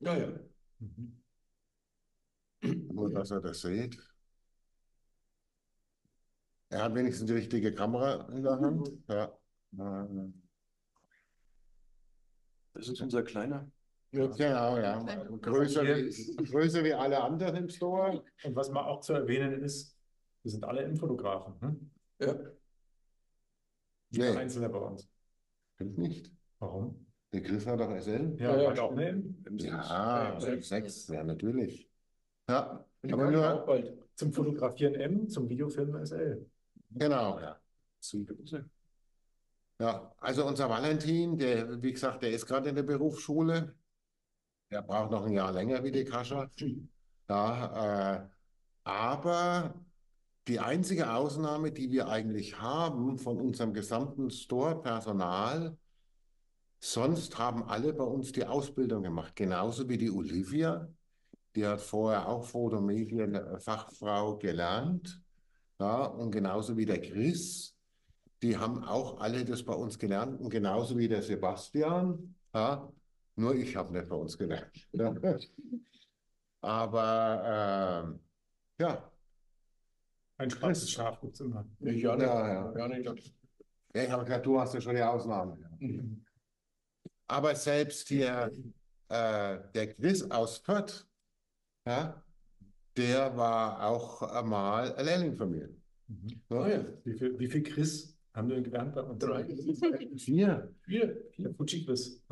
Ja, ja. Nur, dass ihr das seht. Er hat wenigstens die richtige Kamera in der Hand. Ja. Das ist unser kleiner. Genau, ja. Größer wie, größer wie alle anderen im Store. Und was mal auch zu erwähnen ist, wir sind alle Infotografen. Hm? Ja. Jeder Nee. Einzelne bei uns. Stimmt nicht. Warum? Der Chris hat doch SL. Ja, Ja, ja, auch eine M. Ja, Ja, sechs, ja, natürlich. Ja, Und die aber nur, auch bald. Zum Fotografieren M, zum Videofilmen SL. genau, ja. Ja, also unser Valentin, der, wie gesagt, der ist gerade in der Berufsschule. Der braucht noch ein Jahr länger wie die Kascha. Ja, äh, aber die einzige Ausnahme, die wir eigentlich haben von unserem gesamten Store-Personal, sonst haben alle bei uns die Ausbildung gemacht, genauso wie die Olivia. Die hat vorher auch Fotomedien-Fachfrau gelernt. Ja, und genauso wie der Chris. Die haben auch alle das bei uns gelernt und genauso wie der Sebastian. Ja, nur ich habe nicht bei uns gelernt. Ja. Aber ähm, ja, Ein schwarzes Schaf gibt es immer. Ja, ja, nicht. Ja, ja. Ja, nicht. Ja, ich habe gesagt, du hast ja schon die Ausnahme. Aber selbst hier äh, der Chris aus Fürth, ja, der war auch einmal ein Lehrling von mir. Ah, ja. Wie viel, wie viel Chris haben wir gelernt bei uns? Drei. Vier. Vier. Der Fuji Chris.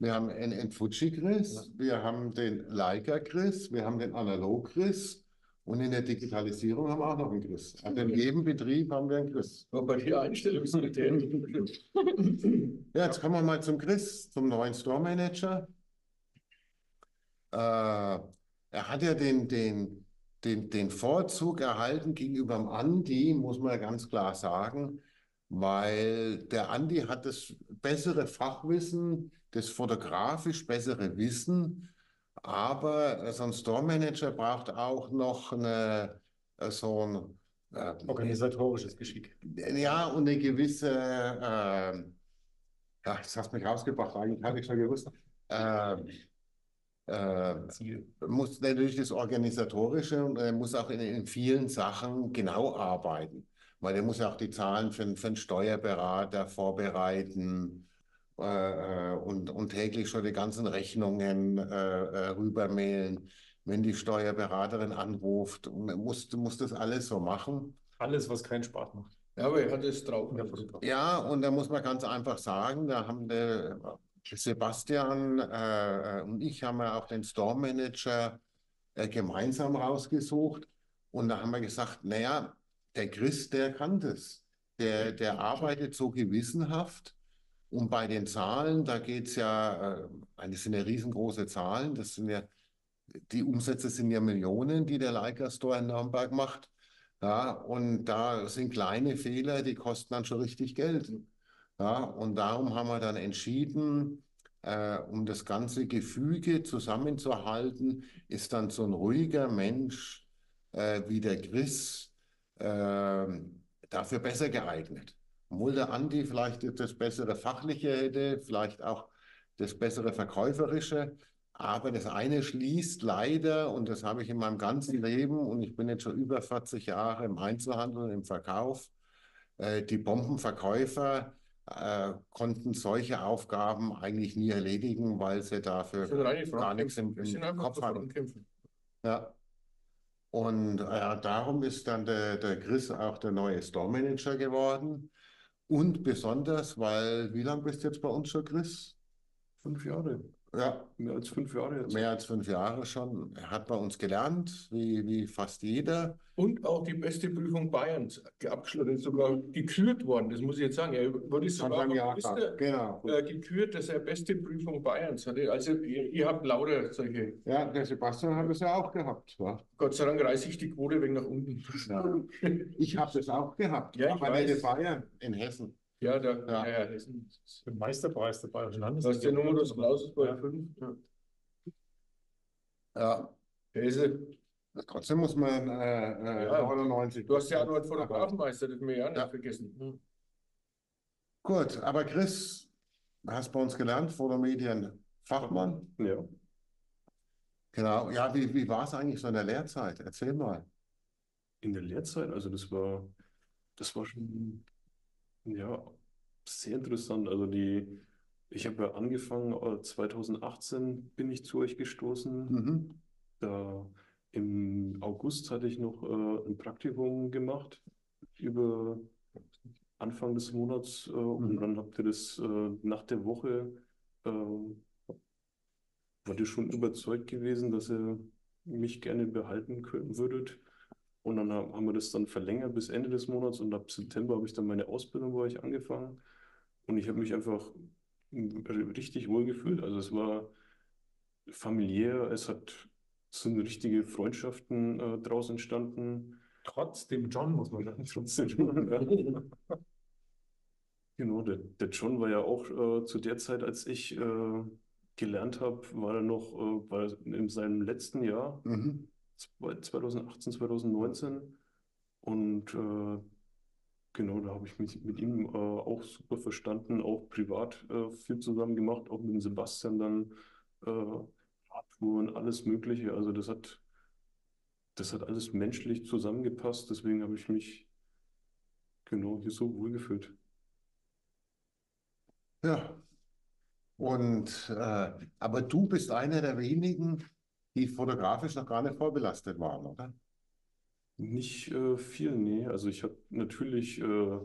Wir haben einen, einen Fuji-Chris, wir haben den Leica-Chris, wir haben den Analog-Chris und in der Digitalisierung haben wir auch noch einen Chris. Also in jedem Betrieb haben wir einen Chris. Aber bei dir Einstellungskriterien. Ja, jetzt kommen wir mal zum Chris, zum neuen Store Manager. Äh, er hat ja den, den, den, den Vorzug erhalten gegenüber dem Andi, muss man ganz klar sagen, weil der Andi hat das bessere Fachwissen, das fotografisch bessere Wissen, aber so ein Store Manager braucht auch noch eine, äh, so ein äh, Organisatorisches Geschick. ja, und eine gewisse, ähm, ja, das hast mich rausgebracht, eigentlich habe ich schon gewusst. Ähm, äh, muss natürlich das Organisatorische und er muss auch in, in vielen Sachen genau arbeiten, weil er muss ja auch die Zahlen für, für einen Steuerberater vorbereiten äh, und, und täglich schon die ganzen Rechnungen äh, äh rübermailen. Wenn die Steuerberaterin anruft, muss, muss das alles so machen. Alles, was keinen Spaß macht. Ja, aber er hat es drauf. Ja, und da muss man ganz einfach sagen, da haben der Sebastian äh, und ich haben ja auch den Store Manager äh, gemeinsam rausgesucht. Und da haben wir gesagt, naja, der Chris, der kann das. Der, der arbeitet so gewissenhaft. Und bei den Zahlen, da geht es ja, äh, das sind ja riesengroße Zahlen. Das sind ja, die Umsätze sind ja Millionen, die der Leica Store in Nürnberg macht. Ja, und da sind kleine Fehler, die kosten dann schon richtig Geld. Ja, und darum haben wir dann entschieden, äh, um das ganze Gefüge zusammenzuhalten, ist dann so ein ruhiger Mensch äh, wie der Chris äh, dafür besser geeignet. Obwohl der Andi vielleicht das bessere Fachliche hätte, vielleicht auch das bessere Verkäuferische. Aber das eine schließt leider, und das habe ich in meinem ganzen Leben, und ich bin jetzt schon über 40 Jahre im Einzelhandel, im Verkauf, äh, die Bombenverkäufer äh, konnten solche Aufgaben eigentlich nie erledigen, weil sie dafür gar nichts im, im Kopf hatten. Ja. Und äh, darum ist dann der, der Chris auch der neue Store Manager geworden. Und besonders, weil, wie lange bist du jetzt bei uns schon, Chris? Fünf Jahre. Ja. Mehr als fünf Jahre jetzt. Mehr als fünf Jahre schon. Er hat bei uns gelernt, wie, wie fast jeder. Und auch die beste Prüfung Bayerns abgeschlossen, sogar gekürt worden, das muss ich jetzt sagen. Er wurde sogar genau. äh, gekürt, dass er beste Prüfung Bayerns hatte. Also ihr, ihr habt lauter solche. Ja, der Sebastian hat es ja auch gehabt. Wa? Gott sei Dank reiße ich die Quote wegen nach unten. Ja. Ich habe das auch gehabt. Ja, ich weiß. Bayern in Hessen. Ja, da, ja. ja, ja Der Meisterpreis der Bayerischen Landes. Was der Nummer des Klauses bei 5? Ja. ja. Hesse. Trotzdem muss man äh, äh, ja. 99. Du hast ja auch noch einen Fotografenmeister, das wir ja nicht vergessen. Hm. Gut, aber Chris, hast bei uns gelernt, Fotomedien Fachmann. Ja. Genau, ja, wie, wie war es eigentlich so in der Lehrzeit? Erzähl mal. In der Lehrzeit, also das war, das war schon ja, sehr interessant. Also die, ich habe ja angefangen, 2018 äh, bin ich zu euch gestoßen. Mhm. Da im August hatte ich noch äh, ein Praktikum gemacht über Anfang des Monats äh, und mhm. dann habt ihr das äh, nach der Woche, äh, wart ihr schon überzeugt gewesen, dass ihr mich gerne behalten können würdet. Und dann haben wir das dann verlängert bis Ende des Monats und ab September habe ich dann meine Ausbildung bei euch angefangen. Und ich habe mich einfach richtig wohl gefühlt. Also es war familiär, es hat es sind richtige Freundschaften äh, draus entstanden. Trotzdem John, muss man sagen. Trotzdem John, ja. Genau, der, der John war ja auch äh, zu der Zeit, als ich äh, gelernt habe, war er noch äh, war in seinem letzten Jahr. Mhm. 2018, 2019. Und äh, genau, da habe ich mich mit ihm äh, auch super verstanden, auch privat äh, viel zusammen gemacht, auch mit Sebastian dann äh, Radtouren, alles Mögliche. Also das hat, das hat alles menschlich zusammengepasst, deswegen habe ich mich genau hier so wohlgefühlt. Ja. Und äh, aber du bist einer der wenigen, die fotografisch noch gar nicht vorbelastet waren, oder? Nicht äh, viel, nee. Also ich habe natürlich äh,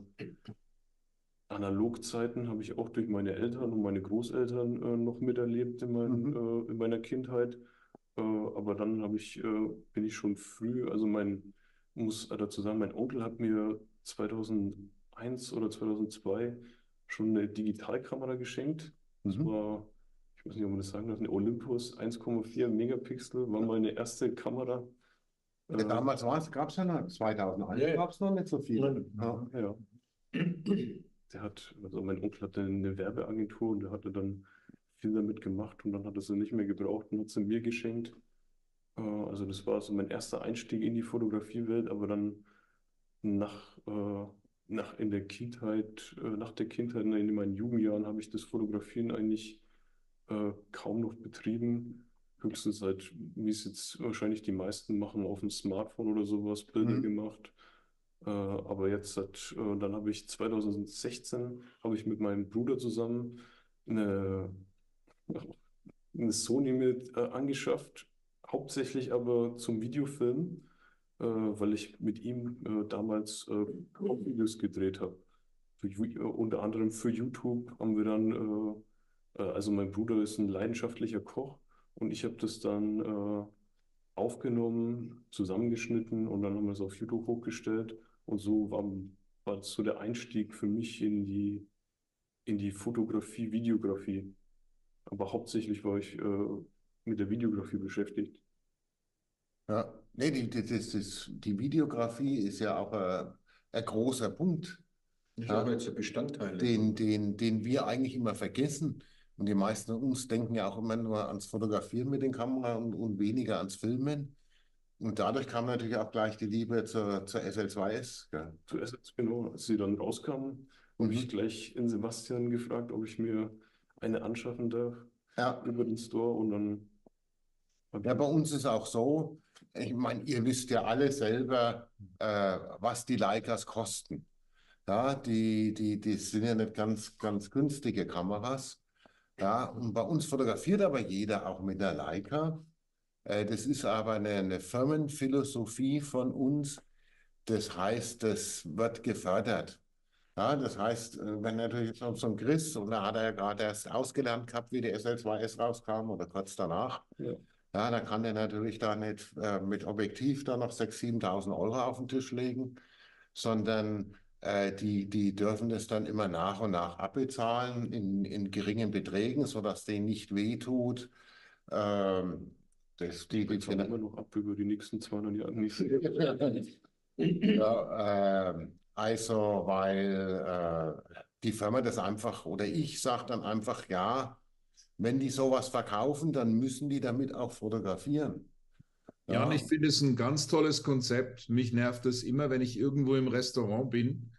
Analogzeiten habe ich auch durch meine Eltern und meine Großeltern äh, noch miterlebt in, mein, mhm. äh, in meiner Kindheit. Äh, aber dann habe ich, äh, bin ich schon früh, also mein, muss dazu sagen, mein Onkel hat mir 2001 oder 2002 schon eine Digitalkamera geschenkt. Das mhm. war weiß nicht, ob man das sagen darf, eine Olympus 1,4 Megapixel war meine erste Kamera. Ja, damals gab es ja noch, 2001 ja, gab es noch nicht so viel. Ja. ja. Der hat, also mein Onkel hatte eine Werbeagentur und der hatte dann viel damit gemacht und dann hat er sie nicht mehr gebraucht und hat sie mir geschenkt. Äh, also das war so mein erster Einstieg in die Fotografiewelt, aber dann nach, äh, nach in der Kindheit, äh, nach der Kindheit, in meinen Jugendjahren habe ich das Fotografieren eigentlich äh, kaum noch betrieben. höchstens halt, wie es jetzt wahrscheinlich die meisten machen, auf dem Smartphone oder sowas Bilder Mhm. gemacht. Äh, aber jetzt hat, äh, dann habe ich 2016 habe ich mit meinem Bruder zusammen eine, eine Sony mit äh, angeschafft, hauptsächlich aber zum Videofilm, äh, weil ich mit ihm damals äh, Kochvideos gedreht habe. Unter anderem für YouTube haben wir dann, also mein Bruder ist ein leidenschaftlicher Koch und ich habe das dann äh, aufgenommen, zusammengeschnitten und dann haben wir es auf YouTube hochgestellt. Und so war, war das so der Einstieg für mich in die, in die Fotografie, Videografie. Aber hauptsächlich war ich äh, mit der Videografie beschäftigt. Ja, nee, die, die, das, die Videografie ist ja auch äh, ein großer Punkt, Ist Ja. jetzt ein Bestandteil. den, den, den wir eigentlich immer vergessen. Und die meisten von uns denken ja auch immer nur ans Fotografieren mit den Kameras und, und weniger ans Filmen. Und dadurch kam natürlich auch gleich die Liebe zur, zur SL2S. Gell? Zuerst, genau, als sie dann rauskamen, habe ich Mhm. gleich in Sebastian gefragt, ob ich mir eine anschaffen darf Ja. über den Store und dann Ja, bei uns ist auch so, ich meine, ihr wisst ja alle selber, äh, was die Leicas kosten. Ja, die, die, die sind ja nicht ganz, ganz günstige Kameras. Ja, und bei uns fotografiert aber jeder auch mit der Leica. Äh, das ist aber eine, eine Firmenphilosophie von uns. Das heißt, das wird gefördert. Ja, das heißt, äh, wenn natürlich so so ein Chris, da hat er ja gerade erst ausgelernt gehabt, wie die SL2S rauskam oder kurz danach, Ja. ja, da kann der natürlich da nicht äh, mit Objektiv da noch 6.000, 7.000 Euro auf den Tisch legen, sondern äh, die, die dürfen das dann immer nach und nach abbezahlen in, in geringen Beträgen, sodass denen nicht wehtut. Ähm, das, die, die, wir immer noch ab über die nächsten 200 Jahre nicht. Ja, ähm, also, weil äh, die Firma das einfach, oder ich sage dann einfach, ja, wenn die sowas verkaufen, dann müssen die damit auch fotografieren. Ja, und ich finde es ein ganz tolles Konzept. Mich nervt es immer, wenn ich irgendwo im Restaurant bin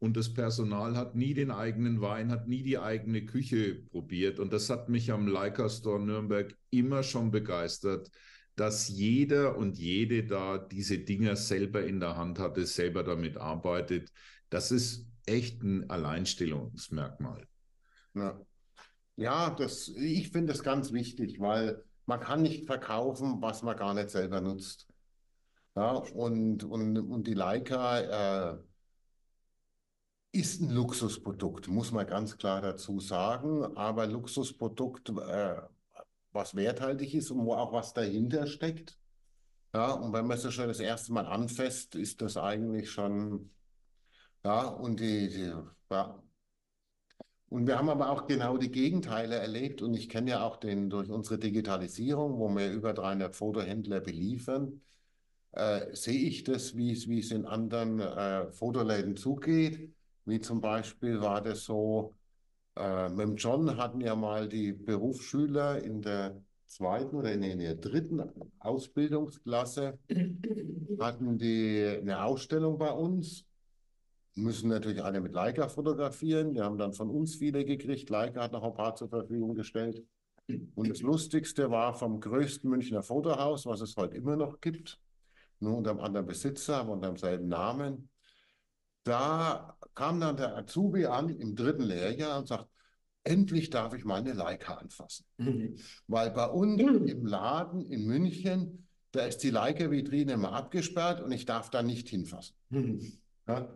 und das Personal hat nie den eigenen Wein, hat nie die eigene Küche probiert. Und das hat mich am Leica Store Nürnberg immer schon begeistert, dass jeder und jede da diese Dinger selber in der Hand hatte, selber damit arbeitet. Das ist echt ein Alleinstellungsmerkmal. Ja, ja das, ich finde das ganz wichtig, weil man kann nicht verkaufen, was man gar nicht selber nutzt. Ja, und, und, und die Leica äh, ist ein Luxusprodukt, muss man ganz klar dazu sagen, aber Luxusprodukt, äh, was werthaltig ist und wo auch was dahinter steckt. Ja, und wenn man es schon das erste Mal anfasst, ist das eigentlich schon, ja, und die, die ja. Und wir haben aber auch genau die Gegenteile erlebt und ich kenne ja auch den durch unsere Digitalisierung, wo wir über 300 Fotohändler beliefern, äh, sehe ich das, wie es, in anderen äh, Fotoläden zugeht. Wie zum Beispiel war das so, äh, mit dem John hatten ja mal die Berufsschüler in der zweiten oder in der dritten Ausbildungsklasse, hatten die eine Ausstellung bei uns müssen natürlich alle mit Leica fotografieren. Die haben dann von uns viele gekriegt. Leica hat noch ein paar zur Verfügung gestellt. Und das Lustigste war vom größten Münchner Fotohaus, was es heute immer noch gibt, nur unter einem anderen Besitzer, aber unter demselben Namen. Da kam dann der Azubi an im dritten Lehrjahr und sagt, endlich darf ich meine Leica anfassen. Weil bei uns im Laden in München, da ist die Leica-Vitrine immer abgesperrt und ich darf da nicht hinfassen. Ja?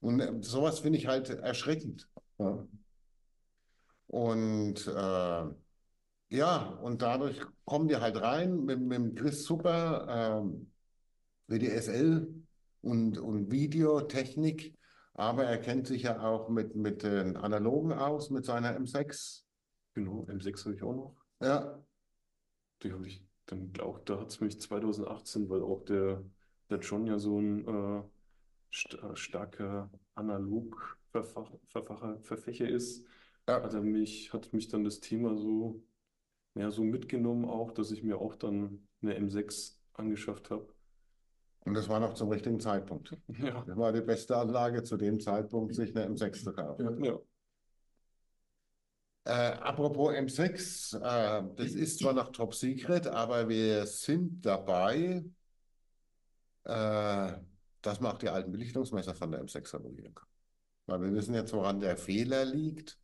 Und äh, sowas finde ich halt erschreckend. Ja. Und äh, ja, und dadurch kommen die halt rein mit, mit dem Chris Super ähm, für die SL und, und Videotechnik, aber er kennt sich ja auch mit, mit den Analogen aus, mit seiner M6. Genau, M6 habe ich auch noch. Ja, Die habe ich dann auch, da hat es mich 2018, weil auch der, der John ja so ein äh, st starker Analog-Verfacher, Verfächer ist, Ja. hat er mich, hat mich dann das Thema so, ja, so mitgenommen auch, dass ich mir auch dann eine M6 angeschafft habe. Und das war noch zum richtigen Zeitpunkt. Ja, Das war die beste Anlage zu dem Zeitpunkt, sich eine M6 zu kaufen. ja. Äh, apropos M6, äh, das ist zwar noch Top Secret, aber wir sind dabei, äh, dass man auch die alten Belichtungsmesser von der M6 evaluieren kann. Weil wir wissen jetzt, woran der Fehler liegt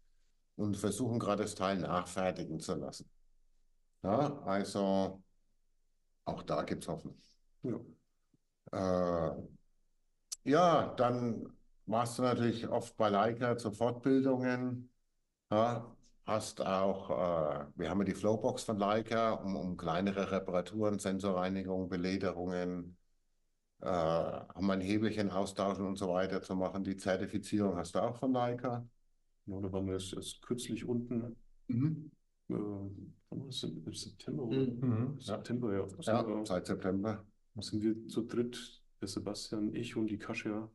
und versuchen gerade das Teil nachfertigen zu lassen. Ja, also auch da gibt es Hoffnung. Ja. Äh, ja, dann warst du natürlich oft bei Leica zu Fortbildungen. Ja, hast auch, äh, wir haben ja die Flowbox von Leica, um, um kleinere Reparaturen, Sensorreinigung, Belederungen, äh, haben wir ein Hebelchen austauschen und so weiter zu machen. Die Zertifizierung hast du auch von Leica. Ja, da waren wir erst, erst kürzlich unten. Mhm. Äh, September, oder? Mhm. September, ja. Ja, seit September. Da sind wir zu dritt, der Sebastian, ich und die Kasia,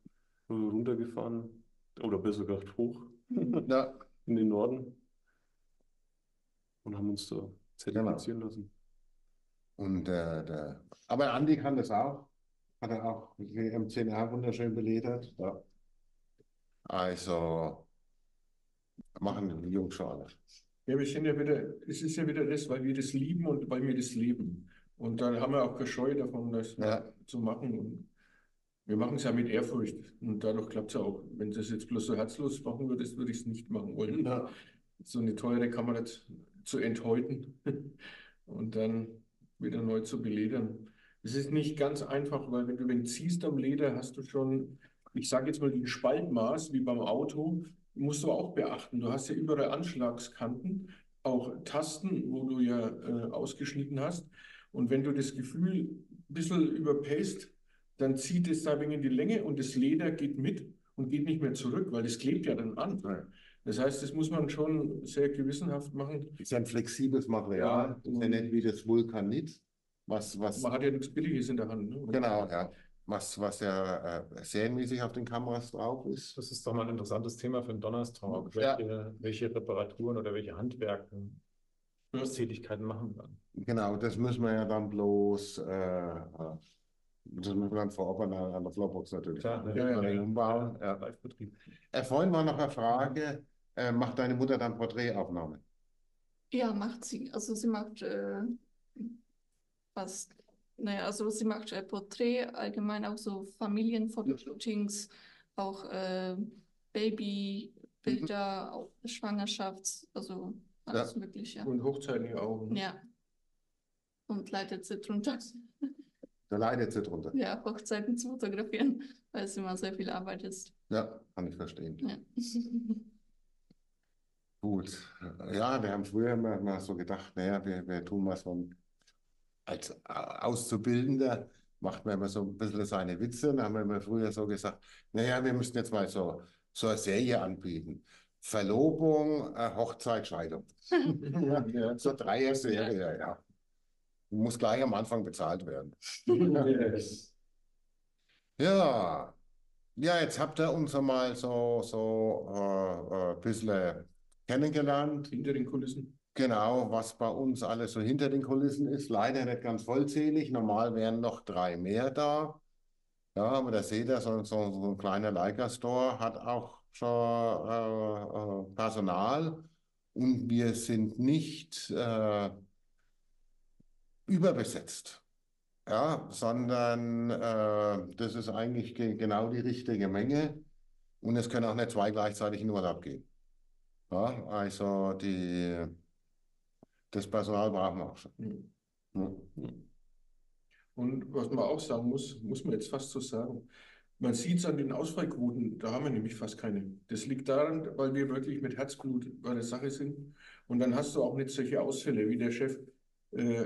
runtergefahren. Oder besser gesagt hoch Ja, in den Norden. Und haben uns da zertifizieren lassen. und äh, der, aber Andi kann das auch. Hat er auch die M10R wunderschön beledert. Ja. Also machen die Jungs schon alles. Ja, wir sind ja wieder, es ist ja wieder das, weil wir das lieben und weil wir das leben. Und dann haben wir auch keine Scheu davon, das Ja. zu machen. Und wir machen es ja mit Ehrfurcht. Und dadurch klappt es auch. Wenn das jetzt bloß so herzlos machen würdest, würde ich es nicht machen wollen. Ja. So eine teure Kamera zu, zu enthäuten und dann wieder neu zu beledern. Es ist nicht ganz einfach, weil wenn du wen ziehst am Leder, hast du schon, ich sage jetzt mal, den Spaltmaß wie beim Auto, musst du auch beachten. Du hast ja überall Anschlagskanten, auch Tasten, wo du ja äh, ausgeschnitten hast. Und wenn du das Gefühl ein bisschen überpaced, dann zieht es da wegen in die Länge und das Leder geht mit und geht nicht mehr zurück, weil das klebt ja dann an. Das heißt, das muss man schon sehr gewissenhaft machen. Ist ja ein flexibles Material. Ja. Ist ja nicht wie das Vulkanit, was, was, Man hat ja nichts Billiges in der Hand. Ne? genau, ja, was, was ja äh, serienmäßig auf den Kameras drauf ist. Das ist doch mal ein interessantes Thema für den Donnerstag. Ja. Welche, welche Reparaturen oder welche Handwerken, Tätigkeiten machen dann? Genau, das müssen wir ja dann bloß, äh, das müssen wir dann vor Ort an der, an der Flowbox natürlich Klar, ne? Ja, ja, umbauen. Ja. Live-Betrieb. Äh, vorhin war noch eine Frage, äh, macht deine Mutter dann Porträtaufnahme? Ja, macht sie. Also sie macht äh, was, naja, also sie macht äh, Porträt, allgemein auch so Familienfotoshootings, auch äh, Babybilder, auch Schwangerschafts, also alles Mögliche. Und auch. ne? Ja. Und leidet sie drunter, Da leidet sie drunter. ja, Hochzeiten zu fotografieren, weil es immer sehr viel Arbeit ist. Ja, kann ich verstehen. Ja. Gut. Ja, wir haben früher immer, immer so gedacht, naja, wir, wir tun was von, als Auszubildender macht man immer so ein bisschen seine Witze. Da haben wir immer früher so gesagt, naja, wir müssten jetzt mal so, so eine Serie anbieten. Verlobung, äh, Hochzeit, Scheidung. ja, ja, so Dreier-Serie, ja. Muss gleich am Anfang bezahlt werden. Ja, ja, jetzt habt ihr uns einmal so, so äh, äh, ein bisschen kennengelernt. Hinter den Kulissen. Genau, was bei uns alles so hinter den Kulissen ist. Leider nicht ganz vollzählig. Normal wären noch drei mehr da. Ja, aber da seht ihr, so, so, so ein kleiner Leica-Store hat auch schon äh, äh, Personal und wir sind nicht äh, überbesetzt. Ja, sondern äh, das ist eigentlich ge genau die richtige Menge und es können auch nicht zwei gleichzeitig in Urlaub gehen. Ja, also die, das Personal brauchen wir auch schon. Mhm. Und was man auch sagen muss, muss man jetzt fast so sagen, man sieht es an den Ausfallquoten, da haben wir nämlich fast keine. Das liegt daran, weil wir wirklich mit Herzblut bei der Sache sind. Und dann hast du auch nicht solche Ausfälle, wie der Chef äh,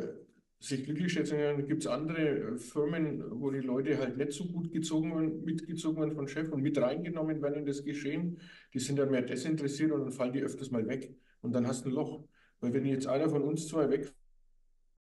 sich glücklich schätzen kann. Gibt es andere äh, Firmen, wo die Leute halt nicht so gut gezogen werden, mitgezogen werden von Chef und mit reingenommen werden in das Geschehen. Die sind dann mehr desinteressiert und dann fallen die öfters mal weg. Und dann hast du ein Loch. Weil wenn jetzt einer von uns zwei weg